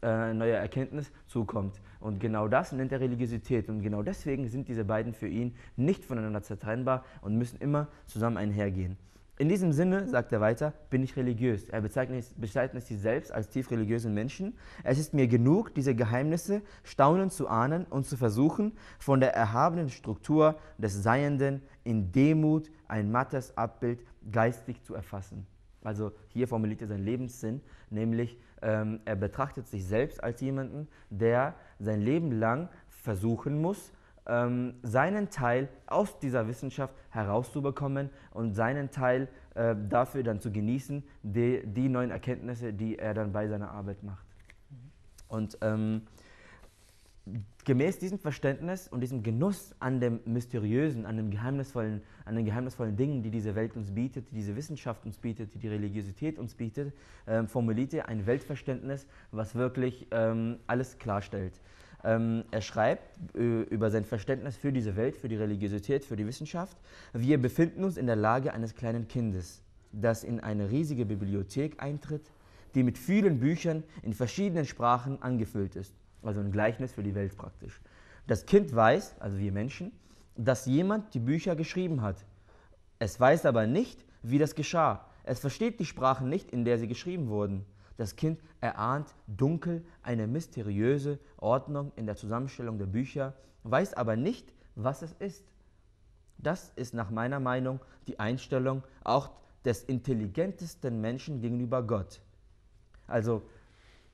Speaker 3: äh, neue Erkenntnis zukommt. Und genau das nennt er Religiosität. Und genau deswegen sind diese beiden für ihn nicht voneinander zertrennbar und müssen immer zusammen einhergehen. In diesem Sinne, sagt er weiter, bin ich religiös. Er bezeichnet, sich selbst als tief religiösen Menschen. Es ist mir genug, diese Geheimnisse staunend zu ahnen und zu versuchen, von der erhabenen Struktur des Seienden in Demut ein mattes Abbild geistig zu erfassen. Also hier formuliert er seinen Lebenssinn, nämlich ähm, er betrachtet sich selbst als jemanden, der sein Leben lang versuchen muss, ähm, seinen Teil aus dieser Wissenschaft herauszubekommen und seinen Teil äh, dafür dann zu genießen, die, die, neuen Erkenntnisse, die er dann bei seiner Arbeit macht. Und ähm, gemäß diesem Verständnis und diesem Genuss an dem Mysteriösen, an, dem geheimnisvollen, an den geheimnisvollen Dingen, die diese Welt uns bietet, die diese Wissenschaft uns bietet, die die Religiosität uns bietet, ähm, formuliert er ein Weltverständnis, was wirklich ähm, alles klarstellt. Ähm, er schreibt äh, über sein Verständnis für diese Welt, für die Religiosität, für die Wissenschaft. Wir befinden uns in der Lage eines kleinen Kindes, das in eine riesige Bibliothek eintritt, die mit vielen Büchern in verschiedenen Sprachen angefüllt ist. Also ein Gleichnis für die Welt praktisch. Das Kind weiß, also wir Menschen, dass jemand die Bücher geschrieben hat. Es weiß aber nicht, wie das geschah. Es versteht die Sprachen nicht, in der sie geschrieben wurden. Das Kind erahnt dunkel eine mysteriöse Ordnung in der Zusammenstellung der Bücher, weiß aber nicht, was es ist. Das ist nach meiner Meinung die Einstellung auch des intelligentesten Menschen gegenüber Gott. Also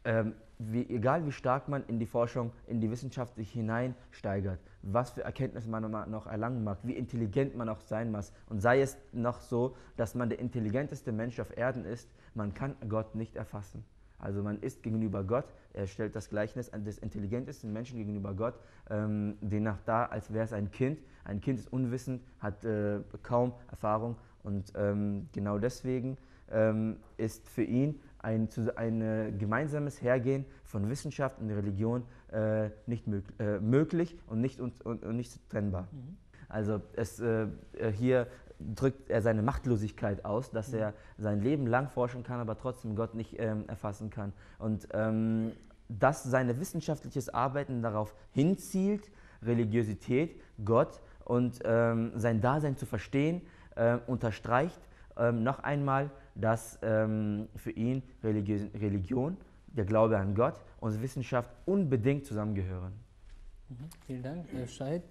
Speaker 3: ähm, wie, egal wie stark man in die Forschung, in die Wissenschaft sich hineinsteigert, was für Erkenntnisse man noch erlangen mag, wie intelligent man auch sein muss, und sei es noch so, dass man der intelligenteste Mensch auf Erden ist, man kann Gott nicht erfassen. Also man ist gegenüber Gott, er stellt das Gleichnis des intelligentesten Menschen gegenüber Gott, ähm, demnach da, als wäre es ein Kind. Ein Kind ist unwissend, hat äh, kaum Erfahrung und ähm, genau deswegen ähm, ist für ihn ein, ein äh, gemeinsames Hergehen von Wissenschaft und Religion äh, nicht mög äh, möglich und nicht, und, und, und nicht trennbar. Mhm. Also es, äh, hier drückt er seine Machtlosigkeit aus, dass mhm. er sein Leben lang forschen kann, aber trotzdem Gott nicht ähm, erfassen kann. Und ähm, dass seine wissenschaftliches Arbeiten darauf hinzielt, Religiosität, Gott und ähm, sein Dasein zu verstehen, äh, unterstreicht ähm, noch einmal, dass ähm, für ihn Religi Religion, der Glaube an Gott und Wissenschaft unbedingt zusammengehören.
Speaker 1: Mhm. Vielen Dank, Herr Scheid.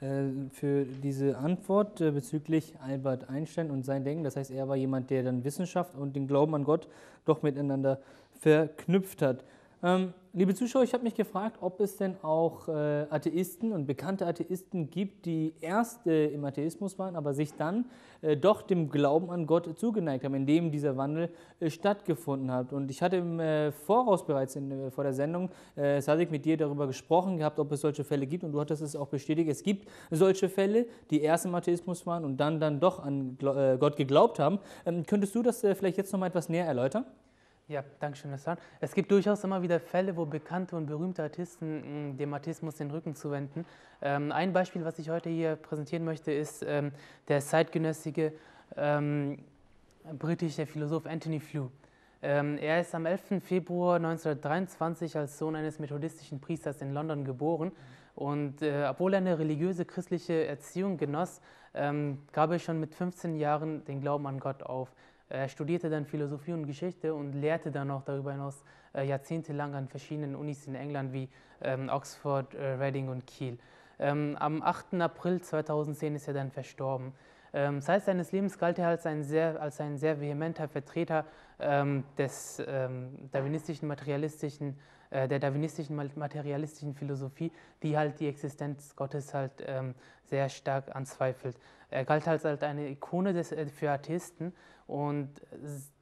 Speaker 1: Äh, für diese Antwort äh, bezüglich Albert Einstein und sein Denken. Das heißt, er war jemand, der dann Wissenschaft und den Glauben an Gott doch miteinander verknüpft hat. Ähm, liebe Zuschauer, ich habe mich gefragt, ob es denn auch äh, Atheisten und bekannte Atheisten gibt, die erst äh, im Atheismus waren, aber sich dann äh, doch dem Glauben an Gott zugeneigt haben, indem dieser Wandel äh, stattgefunden hat. Und ich hatte im äh, Voraus bereits in, äh, vor der Sendung, äh, Sadik, mit dir darüber gesprochen gehabt, ob es solche Fälle gibt und du hattest es auch bestätigt. Es gibt solche Fälle, die erst im Atheismus waren und dann, dann doch an Gott geglaubt haben. Ähm, könntest du das vielleicht jetzt noch mal etwas näher erläutern?
Speaker 2: Ja, danke schön, Hassan. Es gibt durchaus immer wieder Fälle, wo bekannte und berühmte Artisten dem Atheismus den Rücken zuwenden. Ähm, ein Beispiel, was ich heute hier präsentieren möchte, ist ähm, der zeitgenössige ähm, britische Philosoph Anthony Flew. Ähm, er ist am 11. Februar 1923 als Sohn eines methodistischen Priesters in London geboren. Und äh, obwohl er eine religiöse christliche Erziehung genoss, ähm, gab er schon mit 15 Jahren den Glauben an Gott auf. Er studierte dann Philosophie und Geschichte und lehrte dann auch darüber hinaus äh, jahrzehntelang an verschiedenen Unis in England wie ähm, Oxford, äh, Reading und Kiel. Ähm, am 8. April 2010 ist er dann verstorben. Ähm, Zeit seines Lebens galt er als ein sehr, als ein sehr vehementer Vertreter ähm, des ähm, darwinistischen, materialistischen, äh, der darwinistischen, materialistischen Philosophie, die halt die Existenz Gottes halt ähm, sehr stark anzweifelt. Er galt als eine Ikone des, äh, für Atheisten und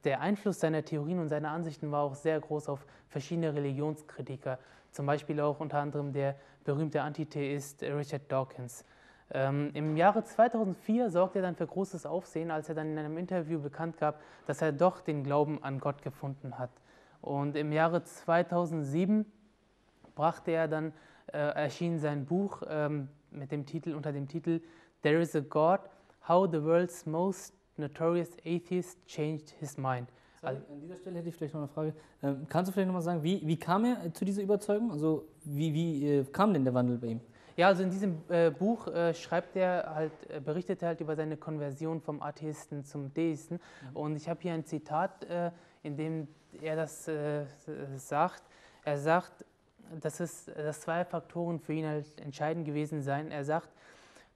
Speaker 2: der Einfluss seiner Theorien und seiner Ansichten war auch sehr groß auf verschiedene Religionskritiker, zum Beispiel auch unter anderem der berühmte Antitheist Richard Dawkins. Ähm, Im Jahre 2004 sorgte er dann für großes Aufsehen, als er dann in einem Interview bekannt gab, dass er doch den Glauben an Gott gefunden hat. Und im Jahre 2007 brachte er dann, äh, erschien sein Buch ähm, mit dem Titel, unter dem Titel There is a God, How the World's Most notorious atheist changed his mind.
Speaker 1: Sorry, an dieser Stelle hätte ich vielleicht noch eine Frage. Ähm, kannst du vielleicht nochmal sagen, wie, wie kam er zu dieser Überzeugung? Also wie, wie äh, kam denn der Wandel bei ihm?
Speaker 2: Ja, also in diesem äh, Buch äh, schreibt er halt, äh, berichtet er halt über seine Konversion vom Atheisten zum Deisten. Mhm. Und ich habe hier ein Zitat, äh, in dem er das äh, sagt. Er sagt, dass, es, dass zwei Faktoren für ihn halt entscheidend gewesen seien. Er sagt,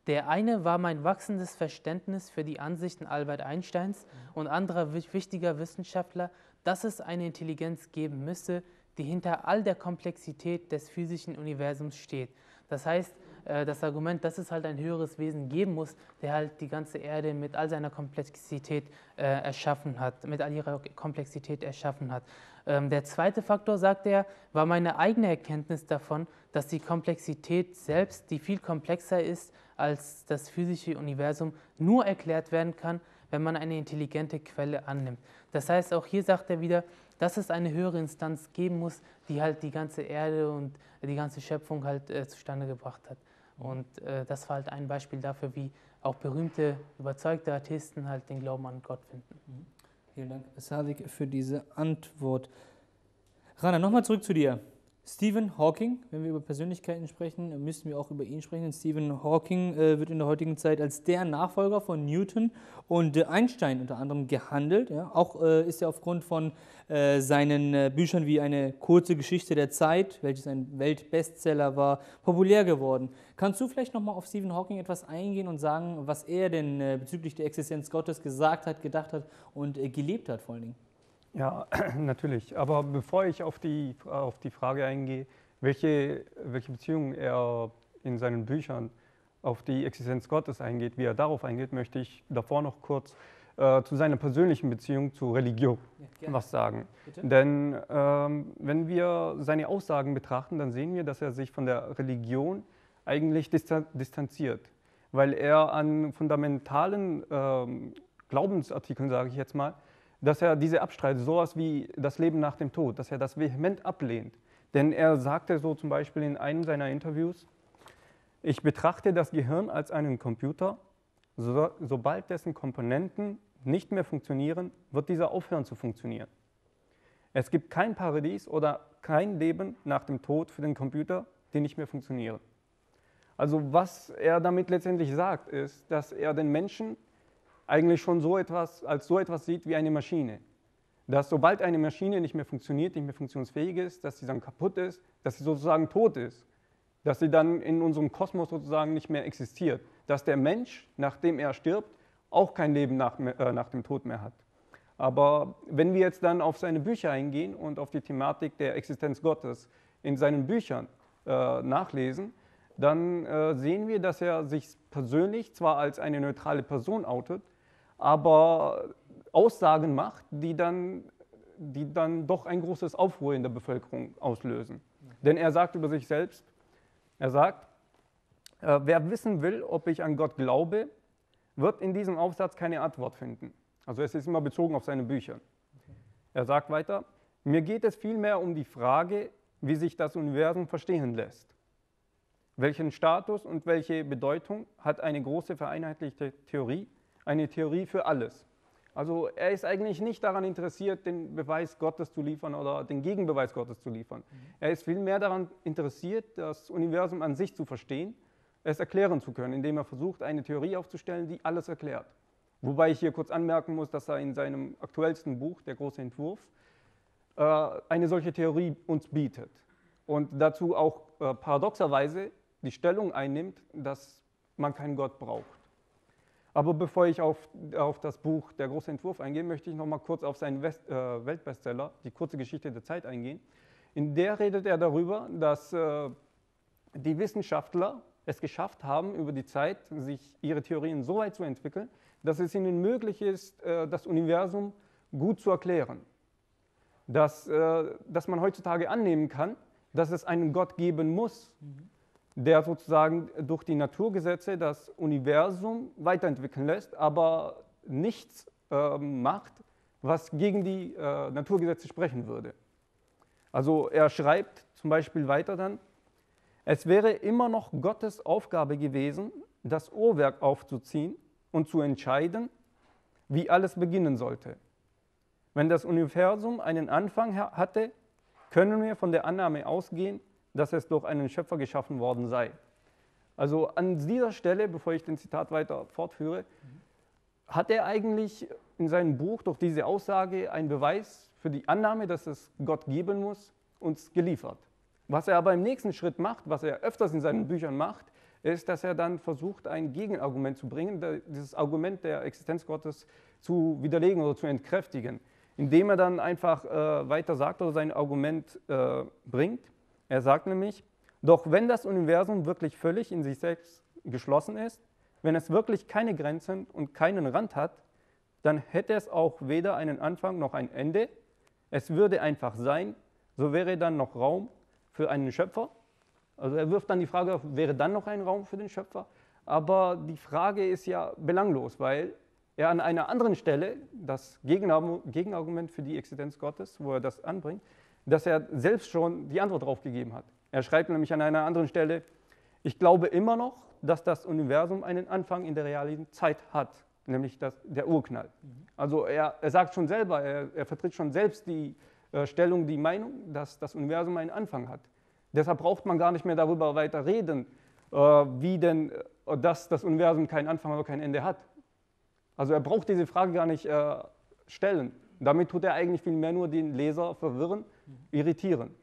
Speaker 2: der eine war mein wachsendes Verständnis für die Ansichten Albert Einsteins und anderer wichtiger Wissenschaftler, dass es eine Intelligenz geben müsse, die hinter all der Komplexität des physischen Universums steht. Das heißt, äh, das Argument, dass es halt ein höheres Wesen geben muss, der halt die ganze Erde mit all seiner Komplexität äh, erschaffen hat, mit all ihrer Komplexität erschaffen hat. Ähm, der zweite Faktor, sagt er, war meine eigene Erkenntnis davon, dass die Komplexität selbst, die viel komplexer ist als das physische Universum, nur erklärt werden kann, wenn man eine intelligente Quelle annimmt. Das heißt, auch hier sagt er wieder, dass es eine höhere Instanz geben muss, die halt die ganze Erde und die ganze Schöpfung halt äh, zustande gebracht hat. Und äh, das war halt ein Beispiel dafür, wie auch berühmte, überzeugte Atheisten halt den Glauben an Gott finden. Mhm.
Speaker 1: Vielen Dank, Sadik, für diese Antwort. Rana, nochmal zurück zu dir. Stephen Hawking, wenn wir über Persönlichkeiten sprechen, müssen wir auch über ihn sprechen. Stephen Hawking äh, wird in der heutigen Zeit als der Nachfolger von Newton und äh, Einstein unter anderem gehandelt. Ja. Auch äh, ist er aufgrund von äh, seinen äh, Büchern wie eine kurze Geschichte der Zeit, welches ein Weltbestseller war, populär geworden. Kannst du vielleicht nochmal auf Stephen Hawking etwas eingehen und sagen, was er denn äh, bezüglich der Existenz Gottes gesagt hat, gedacht hat und gelebt hat vor allen Dingen?
Speaker 4: Ja, [CLEARS THROAT] natürlich. Aber bevor ich auf die, auf die Frage eingehe, welche, welche Beziehung er in seinen Büchern auf die Existenz Gottes eingeht, wie er darauf eingeht, möchte ich davor noch kurz äh, zu seiner persönlichen Beziehung zur Religion ja, was sagen. Bitte? Denn ähm, wenn wir seine Aussagen betrachten, dann sehen wir, dass er sich von der Religion eigentlich distanziert, weil er an fundamentalen ähm, Glaubensartikeln, sage ich jetzt mal, dass er diese abstreitet, sowas wie das Leben nach dem Tod, dass er das vehement ablehnt. Denn er sagte so zum Beispiel in einem seiner Interviews, ich betrachte das Gehirn als einen Computer, so, sobald dessen Komponenten nicht mehr funktionieren, wird dieser aufhören zu funktionieren. Es gibt kein Paradies oder kein Leben nach dem Tod für den Computer, die nicht mehr funktionieren. Also was er damit letztendlich sagt, ist, dass er den Menschen eigentlich schon so etwas, als so etwas sieht wie eine Maschine. Dass sobald eine Maschine nicht mehr funktioniert, nicht mehr funktionsfähig ist, dass sie dann kaputt ist, dass sie sozusagen tot ist, dass sie dann in unserem Kosmos sozusagen nicht mehr existiert, dass der Mensch, nachdem er stirbt, auch kein Leben nach, äh, nach dem Tod mehr hat. Aber wenn wir jetzt dann auf seine Bücher eingehen und auf die Thematik der Existenz Gottes in seinen Büchern äh, nachlesen, dann äh, sehen wir, dass er sich persönlich zwar als eine neutrale Person outet, aber Aussagen macht, die dann, die dann doch ein großes Aufruhr in der Bevölkerung auslösen. Denn er sagt über sich selbst, er sagt, äh, wer wissen will, ob ich an Gott glaube, wird in diesem Aufsatz keine Antwort finden. Also es ist immer bezogen auf seine Bücher. Er sagt weiter, mir geht es vielmehr um die Frage, wie sich das Universum verstehen lässt. Welchen Status und welche Bedeutung hat eine große vereinheitlichte Theorie, eine Theorie für alles? Also er ist eigentlich nicht daran interessiert, den Beweis Gottes zu liefern oder den Gegenbeweis Gottes zu liefern. Mhm. Er ist vielmehr daran interessiert, das Universum an sich zu verstehen, es erklären zu können, indem er versucht, eine Theorie aufzustellen, die alles erklärt. Wobei ich hier kurz anmerken muss, dass er in seinem aktuellsten Buch, Der große Entwurf, äh, eine solche Theorie uns bietet und dazu auch äh, paradoxerweise die Stellung einnimmt, dass man keinen Gott braucht. Aber bevor ich auf, auf das Buch Der große Entwurf eingehe, möchte ich noch mal kurz auf seinen West, äh, Weltbestseller, Die kurze Geschichte der Zeit, eingehen. In der redet er darüber, dass äh, die Wissenschaftler es geschafft haben, über die Zeit sich ihre Theorien so weit zu entwickeln, dass es ihnen möglich ist, äh, das Universum gut zu erklären. Dass, äh, dass man heutzutage annehmen kann, dass es einen Gott geben muss, mhm der sozusagen durch die Naturgesetze das Universum weiterentwickeln lässt, aber nichts äh, macht, was gegen die äh, Naturgesetze sprechen würde. Also er schreibt zum Beispiel weiter dann, es wäre immer noch Gottes Aufgabe gewesen, das Uhrwerk aufzuziehen und zu entscheiden, wie alles beginnen sollte. Wenn das Universum einen Anfang hatte, können wir von der Annahme ausgehen, dass es durch einen Schöpfer geschaffen worden sei. Also an dieser Stelle, bevor ich den Zitat weiter fortführe, hat er eigentlich in seinem Buch durch diese Aussage einen Beweis für die Annahme, dass es Gott geben muss, uns geliefert. Was er aber im nächsten Schritt macht, was er öfters in seinen Büchern macht, ist, dass er dann versucht, ein Gegenargument zu bringen, dieses Argument der Existenz Gottes zu widerlegen oder zu entkräftigen, indem er dann einfach äh, weiter sagt oder sein Argument äh, bringt. Er sagt nämlich, doch wenn das Universum wirklich völlig in sich selbst geschlossen ist, wenn es wirklich keine Grenzen und keinen Rand hat, dann hätte es auch weder einen Anfang noch ein Ende. Es würde einfach sein, so wäre dann noch Raum für einen Schöpfer. Also er wirft dann die Frage auf, wäre dann noch ein Raum für den Schöpfer? Aber die Frage ist ja belanglos, weil er an einer anderen Stelle, das Gegenargument für die Existenz Gottes, wo er das anbringt, dass er selbst schon die Antwort darauf gegeben hat. Er schreibt nämlich an einer anderen Stelle, ich glaube immer noch, dass das Universum einen Anfang in der realen Zeit hat, nämlich das, der Urknall. Also er, er, sagt schon selber, er, er vertritt schon selbst die äh, Stellung, die Meinung, dass das Universum einen Anfang hat. Deshalb braucht man gar nicht mehr darüber weiter reden, äh, wie denn äh, dass das Universum keinen Anfang oder kein Ende hat. Also er braucht diese Frage gar nicht äh, stellen. Damit tut er eigentlich vielmehr nur den Leser verwirren irritieren.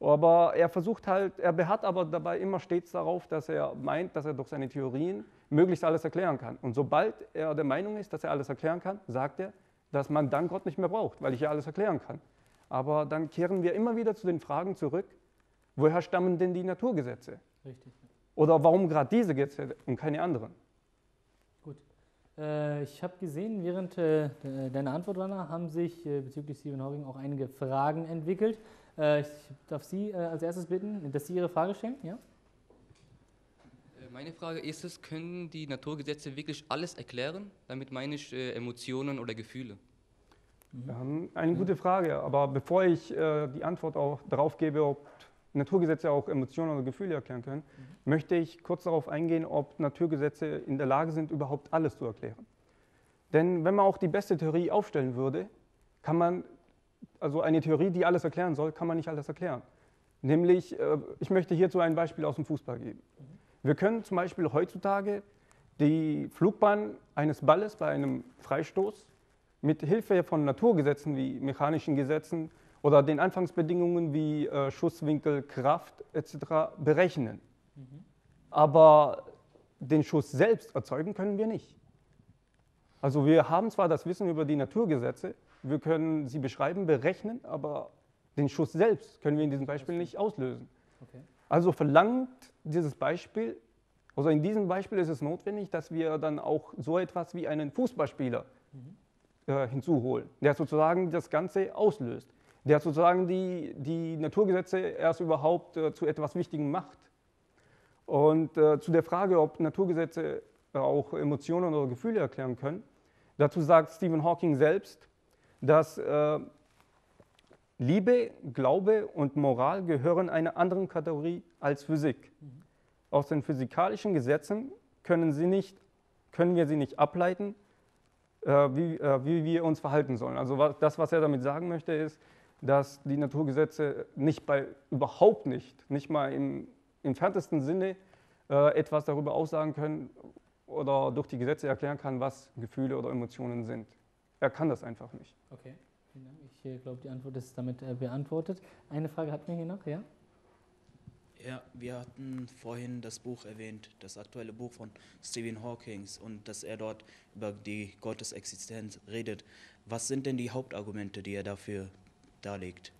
Speaker 4: Aber er versucht halt, er beharrt aber dabei immer stets darauf, dass er meint, dass er durch seine Theorien möglichst alles erklären kann. Und sobald er der Meinung ist, dass er alles erklären kann, sagt er, dass man dann Gott nicht mehr braucht, weil ich ja alles erklären kann. Aber dann kehren wir immer wieder zu den Fragen zurück, woher stammen denn die Naturgesetze? Richtig. Oder warum gerade diese Gesetze und keine anderen?
Speaker 1: Äh, ich habe gesehen, während äh, deiner Antwort, Anna, haben sich äh, bezüglich Stephen Hawking auch einige Fragen entwickelt. ich darf Sie als erstes bitten, dass Sie Ihre Frage stellen. Ja?
Speaker 5: Meine Frage ist es, können die Naturgesetze wirklich alles erklären? Damit meine ich Emotionen oder Gefühle.
Speaker 4: Eine gute Frage, aber bevor ich die Antwort auch darauf gebe, ob Naturgesetze auch Emotionen oder Gefühle erklären können, mhm. möchte ich kurz darauf eingehen, ob Naturgesetze in der Lage sind, überhaupt alles zu erklären. Denn wenn man auch die beste Theorie aufstellen würde, kann man, also eine Theorie, die alles erklären soll, kann man nicht alles erklären. Nämlich, äh, ich möchte hierzu ein Beispiel aus dem Fußball geben. Mhm. Wir können zum Beispiel heutzutage die Flugbahn eines Balles bei einem Freistoß mit Hilfe von Naturgesetzen wie mechanischen Gesetzen oder den Anfangsbedingungen wie äh, Schusswinkel, Kraft etc. berechnen. Mhm. Aber den Schuss selbst erzeugen können wir nicht. Also wir haben zwar das Wissen über die Naturgesetze, wir können sie beschreiben, berechnen, aber den Schuss selbst können wir in diesem Beispiel nicht auslösen.
Speaker 1: Okay.
Speaker 4: Also verlangt dieses Beispiel, also in diesem Beispiel ist es notwendig, dass wir dann auch so etwas wie einen Fußballspieler äh, hinzuholen, der sozusagen das Ganze auslöst, der sozusagen die, die Naturgesetze erst überhaupt äh, zu etwas Wichtigem macht. Und äh, zu der Frage, ob Naturgesetze auch Emotionen oder Gefühle erklären können, dazu sagt Stephen Hawking selbst, dass äh, Liebe, Glaube und Moral gehören einer anderen Kategorie als Physik. Aus den physikalischen Gesetzen können, sie nicht, können wir sie nicht ableiten, äh, wie, äh, wie wir uns verhalten sollen. Also das, was er damit sagen möchte, ist, dass die Naturgesetze nicht bei, überhaupt nicht, nicht mal im entferntesten Sinne äh, etwas darüber aussagen können oder durch die Gesetze erklären kann, was Gefühle oder Emotionen sind. Er kann das einfach nicht.
Speaker 1: Okay. Vielen Dank. Ich äh, glaube, die Antwort ist damit äh, beantwortet. Eine Frage hatten wir hier noch, ja?
Speaker 6: Ja, wir hatten vorhin das Buch erwähnt, das aktuelle Buch von Stephen Hawking und dass er dort über die Gottesexistenz redet. Was sind denn die Hauptargumente, die er dafür darlegt?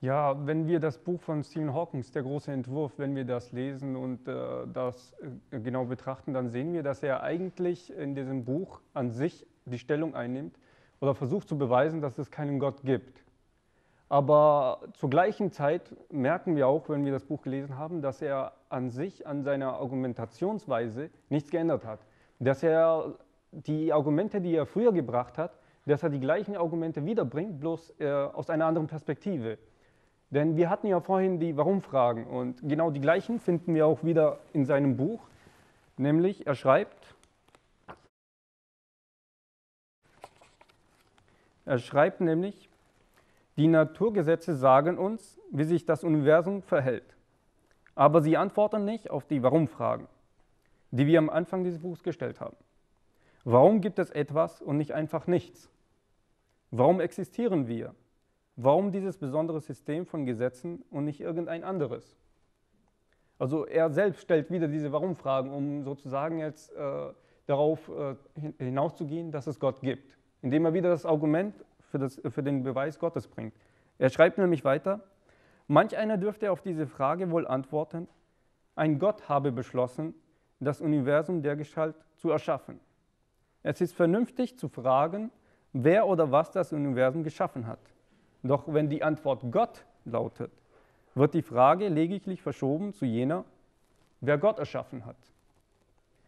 Speaker 4: Ja, wenn wir das Buch von Stephen Hawking, der große Entwurf, wenn wir das lesen und äh, das äh, genau betrachten, dann sehen wir, dass er eigentlich in diesem Buch an sich die Stellung einnimmt, oder versucht zu beweisen, dass es keinen Gott gibt. Aber zur gleichen Zeit merken wir auch, wenn wir das Buch gelesen haben, dass er an sich, an seiner Argumentationsweise nichts geändert hat. Dass er die Argumente, die er früher gebracht hat, dass er die gleichen Argumente wiederbringt, bloß äh, aus einer anderen Perspektive. Denn wir hatten ja vorhin die Warum-Fragen und genau die gleichen finden wir auch wieder in seinem Buch. Nämlich, er schreibt, Er schreibt nämlich, die Naturgesetze sagen uns, wie sich das Universum verhält. Aber sie antworten nicht auf die Warum-Fragen, die wir am Anfang dieses Buchs gestellt haben. Warum gibt es etwas und nicht einfach nichts? Warum existieren wir? Warum dieses besondere System von Gesetzen und nicht irgendein anderes? Also er selbst stellt wieder diese Warum-Fragen, um sozusagen jetzt äh, darauf äh, hinauszugehen, dass es Gott gibt indem er wieder das Argument für, das, für den Beweis Gottes bringt. Er schreibt nämlich weiter, manch einer dürfte auf diese Frage wohl antworten, ein Gott habe beschlossen, das Universum der Gestalt zu erschaffen. Es ist vernünftig zu fragen, wer oder was das Universum geschaffen hat. Doch wenn die Antwort Gott lautet, wird die Frage lediglich verschoben zu jener, wer Gott erschaffen hat.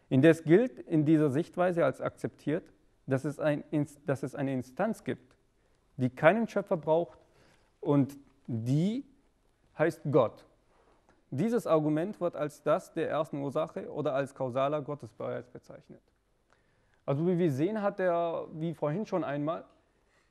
Speaker 4: Indes gilt in dieser Sichtweise als akzeptiert, dass es, ein, dass es eine Instanz gibt, die keinen Schöpfer braucht und die heißt Gott. Dieses Argument wird als das der ersten Ursache oder als kausaler Gottesbeweis bezeichnet. Also wie wir sehen, hat er, wie vorhin schon einmal,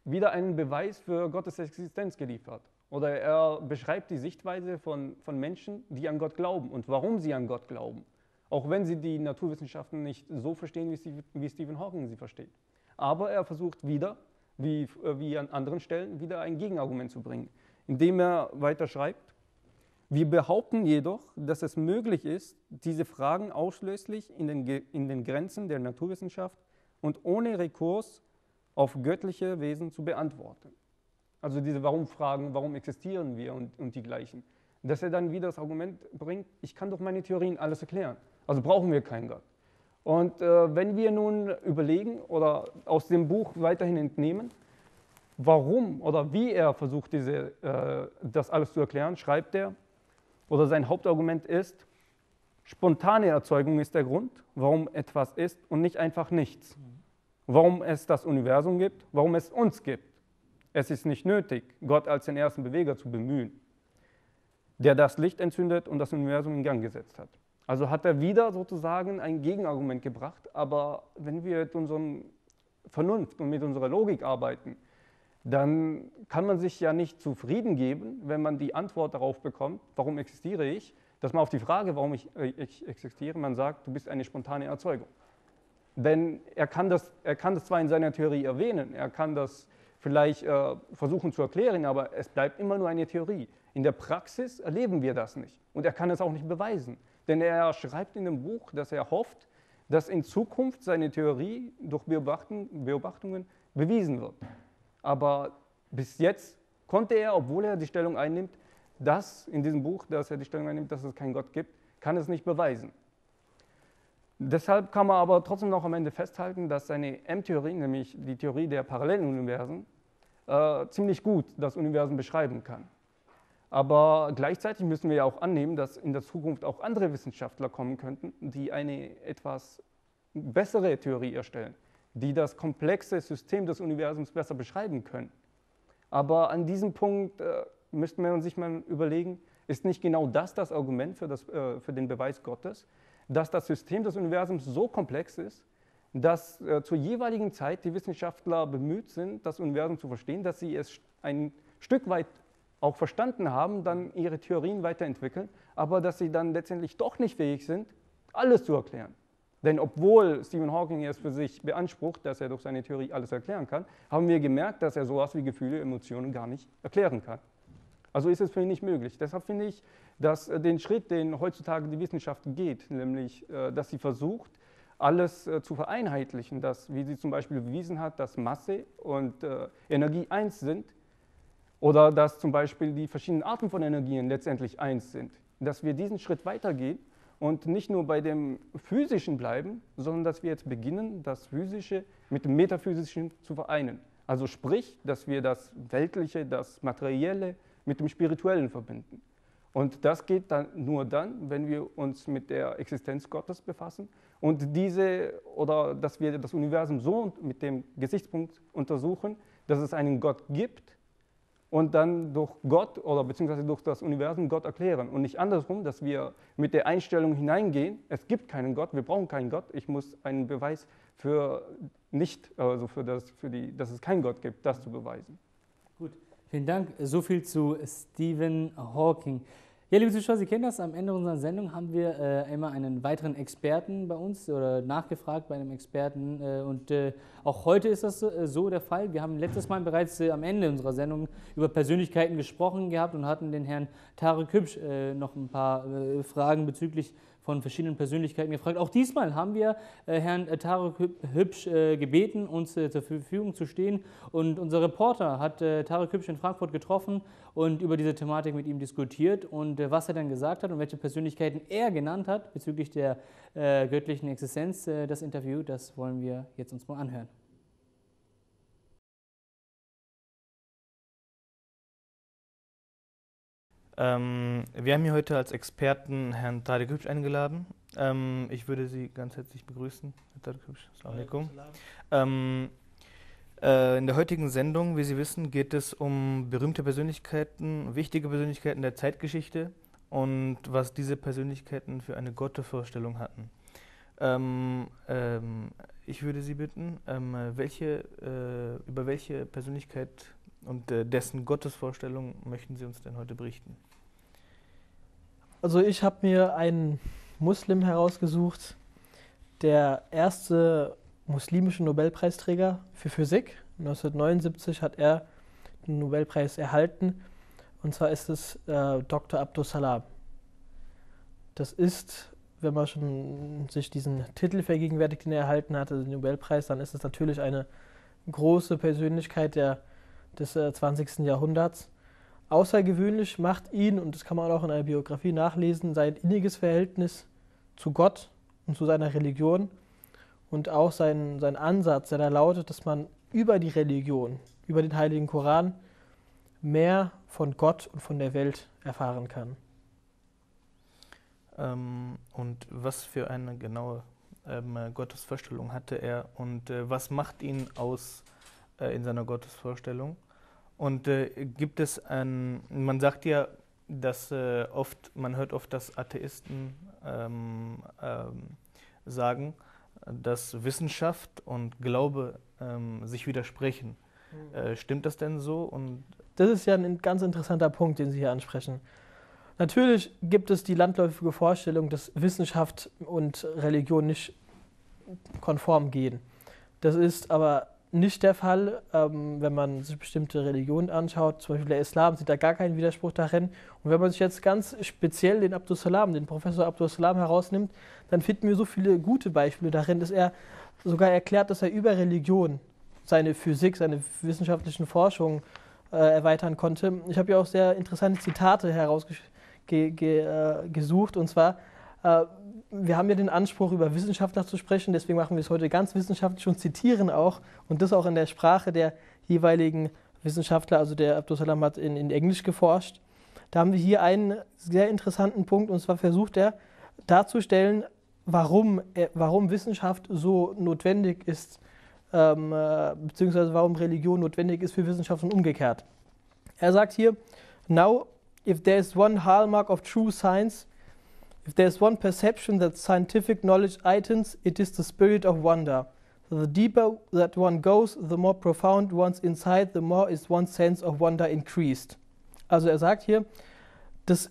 Speaker 4: wieder einen Beweis für Gottes Existenz geliefert. Oder er beschreibt die Sichtweise von, von Menschen, die an Gott glauben und warum sie an Gott glauben. Auch wenn sie die Naturwissenschaften nicht so verstehen, wie Stephen Hawking sie versteht. Aber er versucht wieder, wie, äh, wie an anderen Stellen, wieder ein Gegenargument zu bringen, indem er weiter schreibt, wir behaupten jedoch, dass es möglich ist, diese Fragen ausschließlich in den, in den Grenzen der Naturwissenschaft und ohne Rekurs auf göttliche Wesen zu beantworten. Also diese Warum-Fragen, warum existieren wir und, und die gleichen. Dass er dann wieder das Argument bringt, ich kann doch meine Theorien alles erklären. Also brauchen wir keinen Gott. Und äh, wenn wir nun überlegen oder aus dem Buch weiterhin entnehmen, warum oder wie er versucht, diese, äh, das alles zu erklären, schreibt er, oder sein Hauptargument ist, spontane Erzeugung ist der Grund, warum etwas ist und nicht einfach nichts. Warum es das Universum gibt, warum es uns gibt. Es ist nicht nötig, Gott als den ersten Beweger zu bemühen, der das Licht entzündet und das Universum in Gang gesetzt hat. Also hat er wieder sozusagen ein Gegenargument gebracht, aber wenn wir mit unserer Vernunft und mit unserer Logik arbeiten, dann kann man sich ja nicht zufrieden geben, wenn man die Antwort darauf bekommt, warum existiere ich, dass man auf die Frage, warum ich, äh, ich existiere, man sagt, du bist eine spontane Erzeugung. Denn er kann, das, er kann das zwar in seiner Theorie erwähnen, er kann das vielleicht äh, versuchen zu erklären, aber es bleibt immer nur eine Theorie. In der Praxis erleben wir das nicht und er kann es auch nicht beweisen. Denn er schreibt in dem Buch, dass er hofft, dass in Zukunft seine Theorie durch Beobachtungen bewiesen wird. Aber bis jetzt konnte er, obwohl er die Stellung einnimmt, dass in diesem Buch, dass er die Stellung einnimmt, dass es keinen Gott gibt, kann es nicht beweisen. Deshalb kann man aber trotzdem noch am Ende festhalten, dass seine M-Theorie, nämlich die Theorie der Paralleluniversen, äh, ziemlich gut das Universum beschreiben kann. Aber gleichzeitig müssen wir ja auch annehmen, dass in der Zukunft auch andere Wissenschaftler kommen könnten, die eine etwas bessere Theorie erstellen, die das komplexe System des Universums besser beschreiben können. Aber an diesem Punkt äh, müsste man sich mal überlegen, ist nicht genau das das Argument für, das, äh, für den Beweis Gottes, dass das System des Universums so komplex ist, dass äh, zur jeweiligen Zeit die Wissenschaftler bemüht sind, das Universum zu verstehen, dass sie es ein Stück weit auch verstanden haben, dann ihre Theorien weiterentwickeln, aber dass sie dann letztendlich doch nicht fähig sind, alles zu erklären. Denn obwohl Stephen Hawking es für sich beansprucht, dass er durch seine Theorie alles erklären kann, haben wir gemerkt, dass er sowas wie Gefühle, Emotionen gar nicht erklären kann. Also ist es für ihn nicht möglich. Deshalb finde ich, dass äh, den Schritt, den heutzutage die Wissenschaft geht, nämlich, äh, dass sie versucht, alles äh, zu vereinheitlichen, dass, wie sie zum Beispiel bewiesen hat, dass Masse und Energie eins sind, oder dass zum Beispiel die verschiedenen Arten von Energien letztendlich eins sind. Dass wir diesen Schritt weitergehen und nicht nur bei dem Physischen bleiben, sondern dass wir jetzt beginnen, das Physische mit dem Metaphysischen zu vereinen. Also sprich, dass wir das Weltliche, das Materielle mit dem Spirituellen verbinden. Und das geht dann nur dann, wenn wir uns mit der Existenz Gottes befassen und diese oder dass wir das Universum so mit dem Gesichtspunkt untersuchen, dass es einen Gott gibt und dann durch Gott oder beziehungsweise durch das Universum Gott erklären und nicht andersrum, dass wir mit der Einstellung hineingehen, es gibt keinen Gott, wir brauchen keinen Gott, ich muss einen Beweis für nicht, also für das, für die, dass es keinen Gott gibt, das zu beweisen.
Speaker 1: Vielen Dank. So viel zu Stephen Hawking. Ja, liebe Zuschauer, Sie kennen das. Am Ende unserer Sendung haben wir äh, immer einen weiteren Experten bei uns oder nachgefragt bei einem Experten. Äh, und äh, auch heute ist das äh, so der Fall. Wir haben letztes Mal bereits äh, am Ende unserer Sendung über Persönlichkeiten gesprochen gehabt und hatten den Herrn Tarek Hübsch äh, noch ein paar Fragen bezüglich von verschiedenen Persönlichkeiten gefragt. Auch diesmal haben wir äh, Herrn äh, Tarek Hübsch äh, gebeten, uns zur Verfügung zu stehen. Und unser Reporter hat Tarek Hübsch in Frankfurt getroffen und über diese Thematik mit ihm diskutiert. Und was er dann gesagt hat und welche Persönlichkeiten er genannt hat bezüglich der göttlichen Existenz, das Interview, das wollen wir jetzt uns mal anhören.
Speaker 7: Ähm, wir haben hier heute als Experten Herrn Tarek Hübsch eingeladen. Ähm, ich würde Sie ganz herzlich begrüßen, Herr Tarek Hübsch. Assalamu ähm, äh, in der heutigen Sendung, wie Sie wissen, geht es um berühmte Persönlichkeiten, wichtige Persönlichkeiten der Zeitgeschichte und was diese Persönlichkeiten für eine Gottesvorstellung hatten. Ähm, ähm, ich würde Sie bitten, ähm, welche, äh, über welche Persönlichkeit und äh, dessen Gottesvorstellung möchten Sie uns denn heute berichten?
Speaker 8: Also ich habe mir einen Muslim herausgesucht, der erste muslimische Nobelpreisträger für Physik. 1979 hat er den Nobelpreis erhalten. Und zwar ist es äh, Dr. Abdus Salam. Das ist, wenn man schon sich diesen Titel vergegenwärtigt, den er erhalten hatte, den Nobelpreis, dann ist es natürlich eine große Persönlichkeit der, des äh, 20. Jahrhunderts. Außergewöhnlich macht ihn, und das kann man auch in einer Biografie nachlesen, sein inniges Verhältnis zu Gott und zu seiner Religion und auch sein, sein Ansatz, der da lautet, dass man über die Religion, über den Heiligen Koran mehr von Gott und von der Welt erfahren kann.
Speaker 7: Ähm, und was für eine genaue ähm, Gottesvorstellung hatte er und äh, was macht ihn aus äh, in seiner Gottesvorstellung? Und äh, gibt es ein, man sagt ja, dass äh, oft, man hört oft, dass Atheisten ähm, ähm, sagen, dass Wissenschaft und Glaube ähm, sich widersprechen. Mhm. Äh, stimmt das denn so? Und
Speaker 8: das ist ja ein ganz interessanter Punkt, den Sie hier ansprechen. Natürlich gibt es die landläufige Vorstellung, dass Wissenschaft und Religion nicht konform gehen. Das ist aber nicht der Fall, ähm, wenn man sich bestimmte Religionen anschaut. Zum Beispiel der Islam sieht da gar keinen Widerspruch darin. Und wenn man sich jetzt ganz speziell den Abdus Salam, den Professor Abdus Salam herausnimmt, dann finden wir so viele gute Beispiele darin, dass er sogar erklärt, dass er über Religion seine Physik, seine wissenschaftlichen Forschungen äh, erweitern konnte. Ich habe ja auch sehr interessante Zitate herausgesucht. Äh, und zwar wir haben ja den Anspruch, über Wissenschaftler zu sprechen, deswegen machen wir es heute ganz wissenschaftlich und zitieren auch und das auch in der Sprache der jeweiligen Wissenschaftler. Also der Abdusalam hat in, in Englisch geforscht. Da haben wir hier einen sehr interessanten Punkt und zwar versucht er darzustellen, warum, warum Wissenschaft so notwendig ist, ähm, äh, beziehungsweise warum Religion notwendig ist für Wissenschaft und umgekehrt. Er sagt hier, now if there is one hallmark of true science, If there's one perception that scientific knowledge heightens, it is the spirit of wonder. The deeper that one goes, the more profound one's inside, the more is one's sense of wonder increased. Also er sagt hier, dass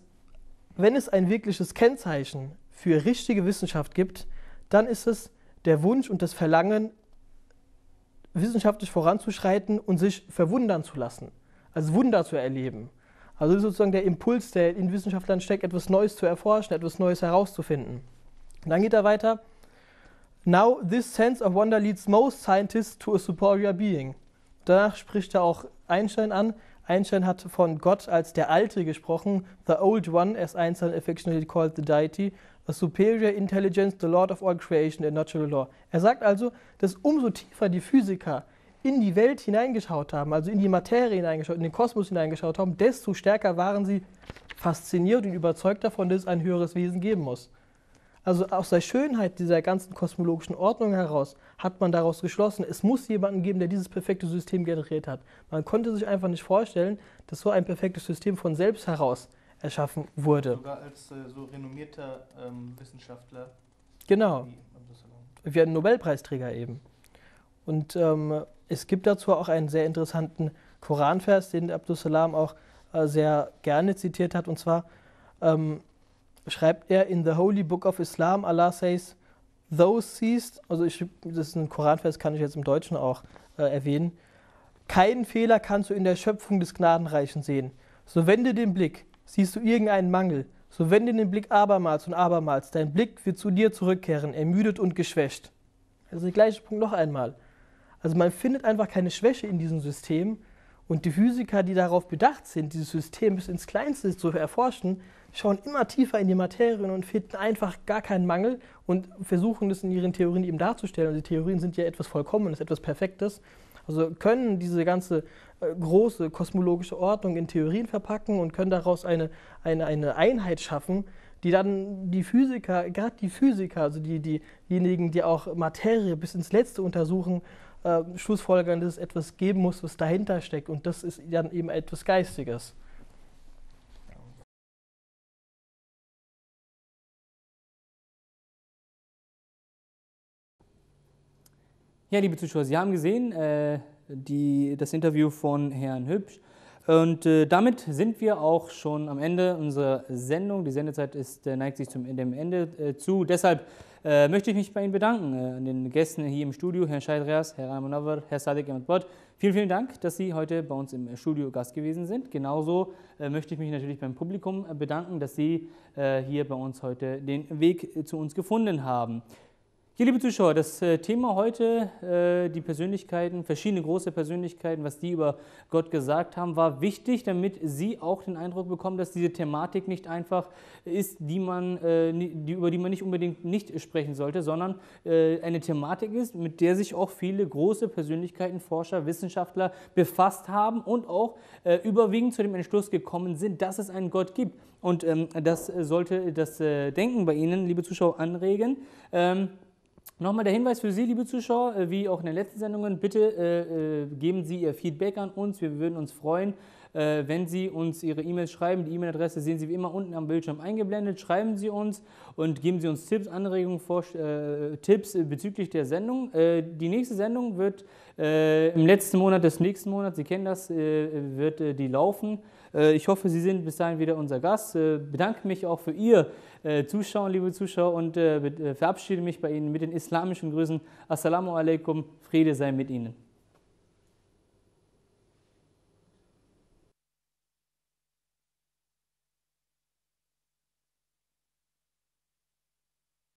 Speaker 8: wenn es ein wirkliches Kennzeichen für richtige Wissenschaft gibt, dann ist es der Wunsch und das Verlangen, wissenschaftlich voranzuschreiten und sich verwundern zu lassen, also Wunder zu erleben. Also sozusagen der Impuls, der in Wissenschaftlern steckt, etwas Neues zu erforschen, etwas Neues herauszufinden. Und dann geht er weiter. Now this sense of wonder leads most scientists to a superior being. Danach spricht er auch Einstein an. Einstein hat von Gott als der Alte gesprochen, the Old One, as Einstein affectionately called the deity, a superior intelligence, the Lord of all creation and natural law. Er sagt also, dass umso tiefer die Physiker in die Welt hineingeschaut haben, also in die Materie hineingeschaut, in den Kosmos hineingeschaut haben, desto stärker waren sie fasziniert und überzeugt davon, dass es ein höheres Wesen geben muss. Also aus der Schönheit dieser ganzen kosmologischen Ordnung heraus hat man daraus geschlossen, es muss jemanden geben, der dieses perfekte System generiert hat. Man konnte sich einfach nicht vorstellen, dass so ein perfektes System von selbst heraus erschaffen wurde.
Speaker 7: Sogar als äh, so renommierter ähm, Wissenschaftler.
Speaker 8: Genau. Wie ein Nobelpreisträger eben. Und ähm, es gibt dazu auch einen sehr interessanten Koranvers, den Abdus Salam auch äh, sehr gerne zitiert hat. Und zwar ähm, schreibt er in the Holy Book of Islam, Allah says, those seized, also ich, das ist ein Koranvers, kann ich jetzt im Deutschen auch äh, erwähnen, keinen Fehler kannst du in der Schöpfung des Gnadenreichen sehen. So wende den Blick, siehst du irgendeinen Mangel, so wende den Blick abermals und abermals, dein Blick wird zu dir zurückkehren, ermüdet und geschwächt. Also der gleiche Punkt noch einmal. Also man findet einfach keine Schwäche in diesem System und die Physiker, die darauf bedacht sind, dieses System bis ins Kleinste zu erforschen, schauen immer tiefer in die Materien und finden einfach gar keinen Mangel und versuchen das in ihren Theorien eben darzustellen. Und die Theorien sind ja etwas Vollkommenes, etwas Perfektes. Also können diese ganze äh, große kosmologische Ordnung in Theorien verpacken und können daraus eine, eine, eine Einheit schaffen, die dann die Physiker, gerade die Physiker, also die, diejenigen, die auch Materie bis ins Letzte untersuchen, äh, schlussfolgern, dass es etwas geben muss, was dahinter steckt. Und das ist dann eben etwas Geistiges.
Speaker 1: Ja, liebe Zuschauer, Sie haben gesehen äh, die, das Interview von Herrn Hübsch. Und äh, damit sind wir auch schon am Ende unserer Sendung. Die Sendezeit ist, äh, neigt sich zum dem Ende äh, zu. Deshalb äh, möchte ich mich bei Ihnen bedanken, äh, an den Gästen hier im Studio, Herr Scheidreas, Herr Ramonauer, Herr Sadek Bott. Vielen, vielen Dank, dass Sie heute bei uns im Studio Gast gewesen sind. Genauso äh, möchte ich mich natürlich beim Publikum bedanken, dass Sie hier bei uns heute den Weg zu uns gefunden haben. Hier, liebe Zuschauer, das äh, Thema heute, äh, die Persönlichkeiten, verschiedene große Persönlichkeiten, was die über Gott gesagt haben, war wichtig, damit Sie auch den Eindruck bekommen, dass diese Thematik nicht einfach ist, die man, äh, die, über die man nicht unbedingt nicht sprechen sollte, sondern eine Thematik ist, mit der sich auch viele große Persönlichkeiten, Forscher, Wissenschaftler befasst haben und auch überwiegend zu dem Entschluss gekommen sind, dass es einen Gott gibt. Und ähm, das sollte das Denken bei Ihnen, liebe Zuschauer, anregen. Nochmal der Hinweis für Sie, liebe Zuschauer, äh, wie auch in den letzten Sendungen, bitte äh, äh, geben Sie Ihr Feedback an uns. Wir würden uns freuen, äh, wenn Sie uns Ihre E-Mails schreiben. Die E-Mail-Adresse sehen Sie wie immer unten am Bildschirm eingeblendet. Schreiben Sie uns und geben Sie uns Tipps, Anregungen, Vor äh, Tipps bezüglich der Sendung. Äh, die nächste Sendung wird im letzten Monat des nächsten Monats, Sie kennen das, wird die laufen. Ich hoffe, Sie sind bis dahin wieder unser Gast. bedanke mich auch für Ihr äh, Zuschauen, liebe Zuschauer, und äh, äh, verabschiede mich bei Ihnen mit den islamischen Grüßen. Assalamu alaikum, Friede sei mit Ihnen.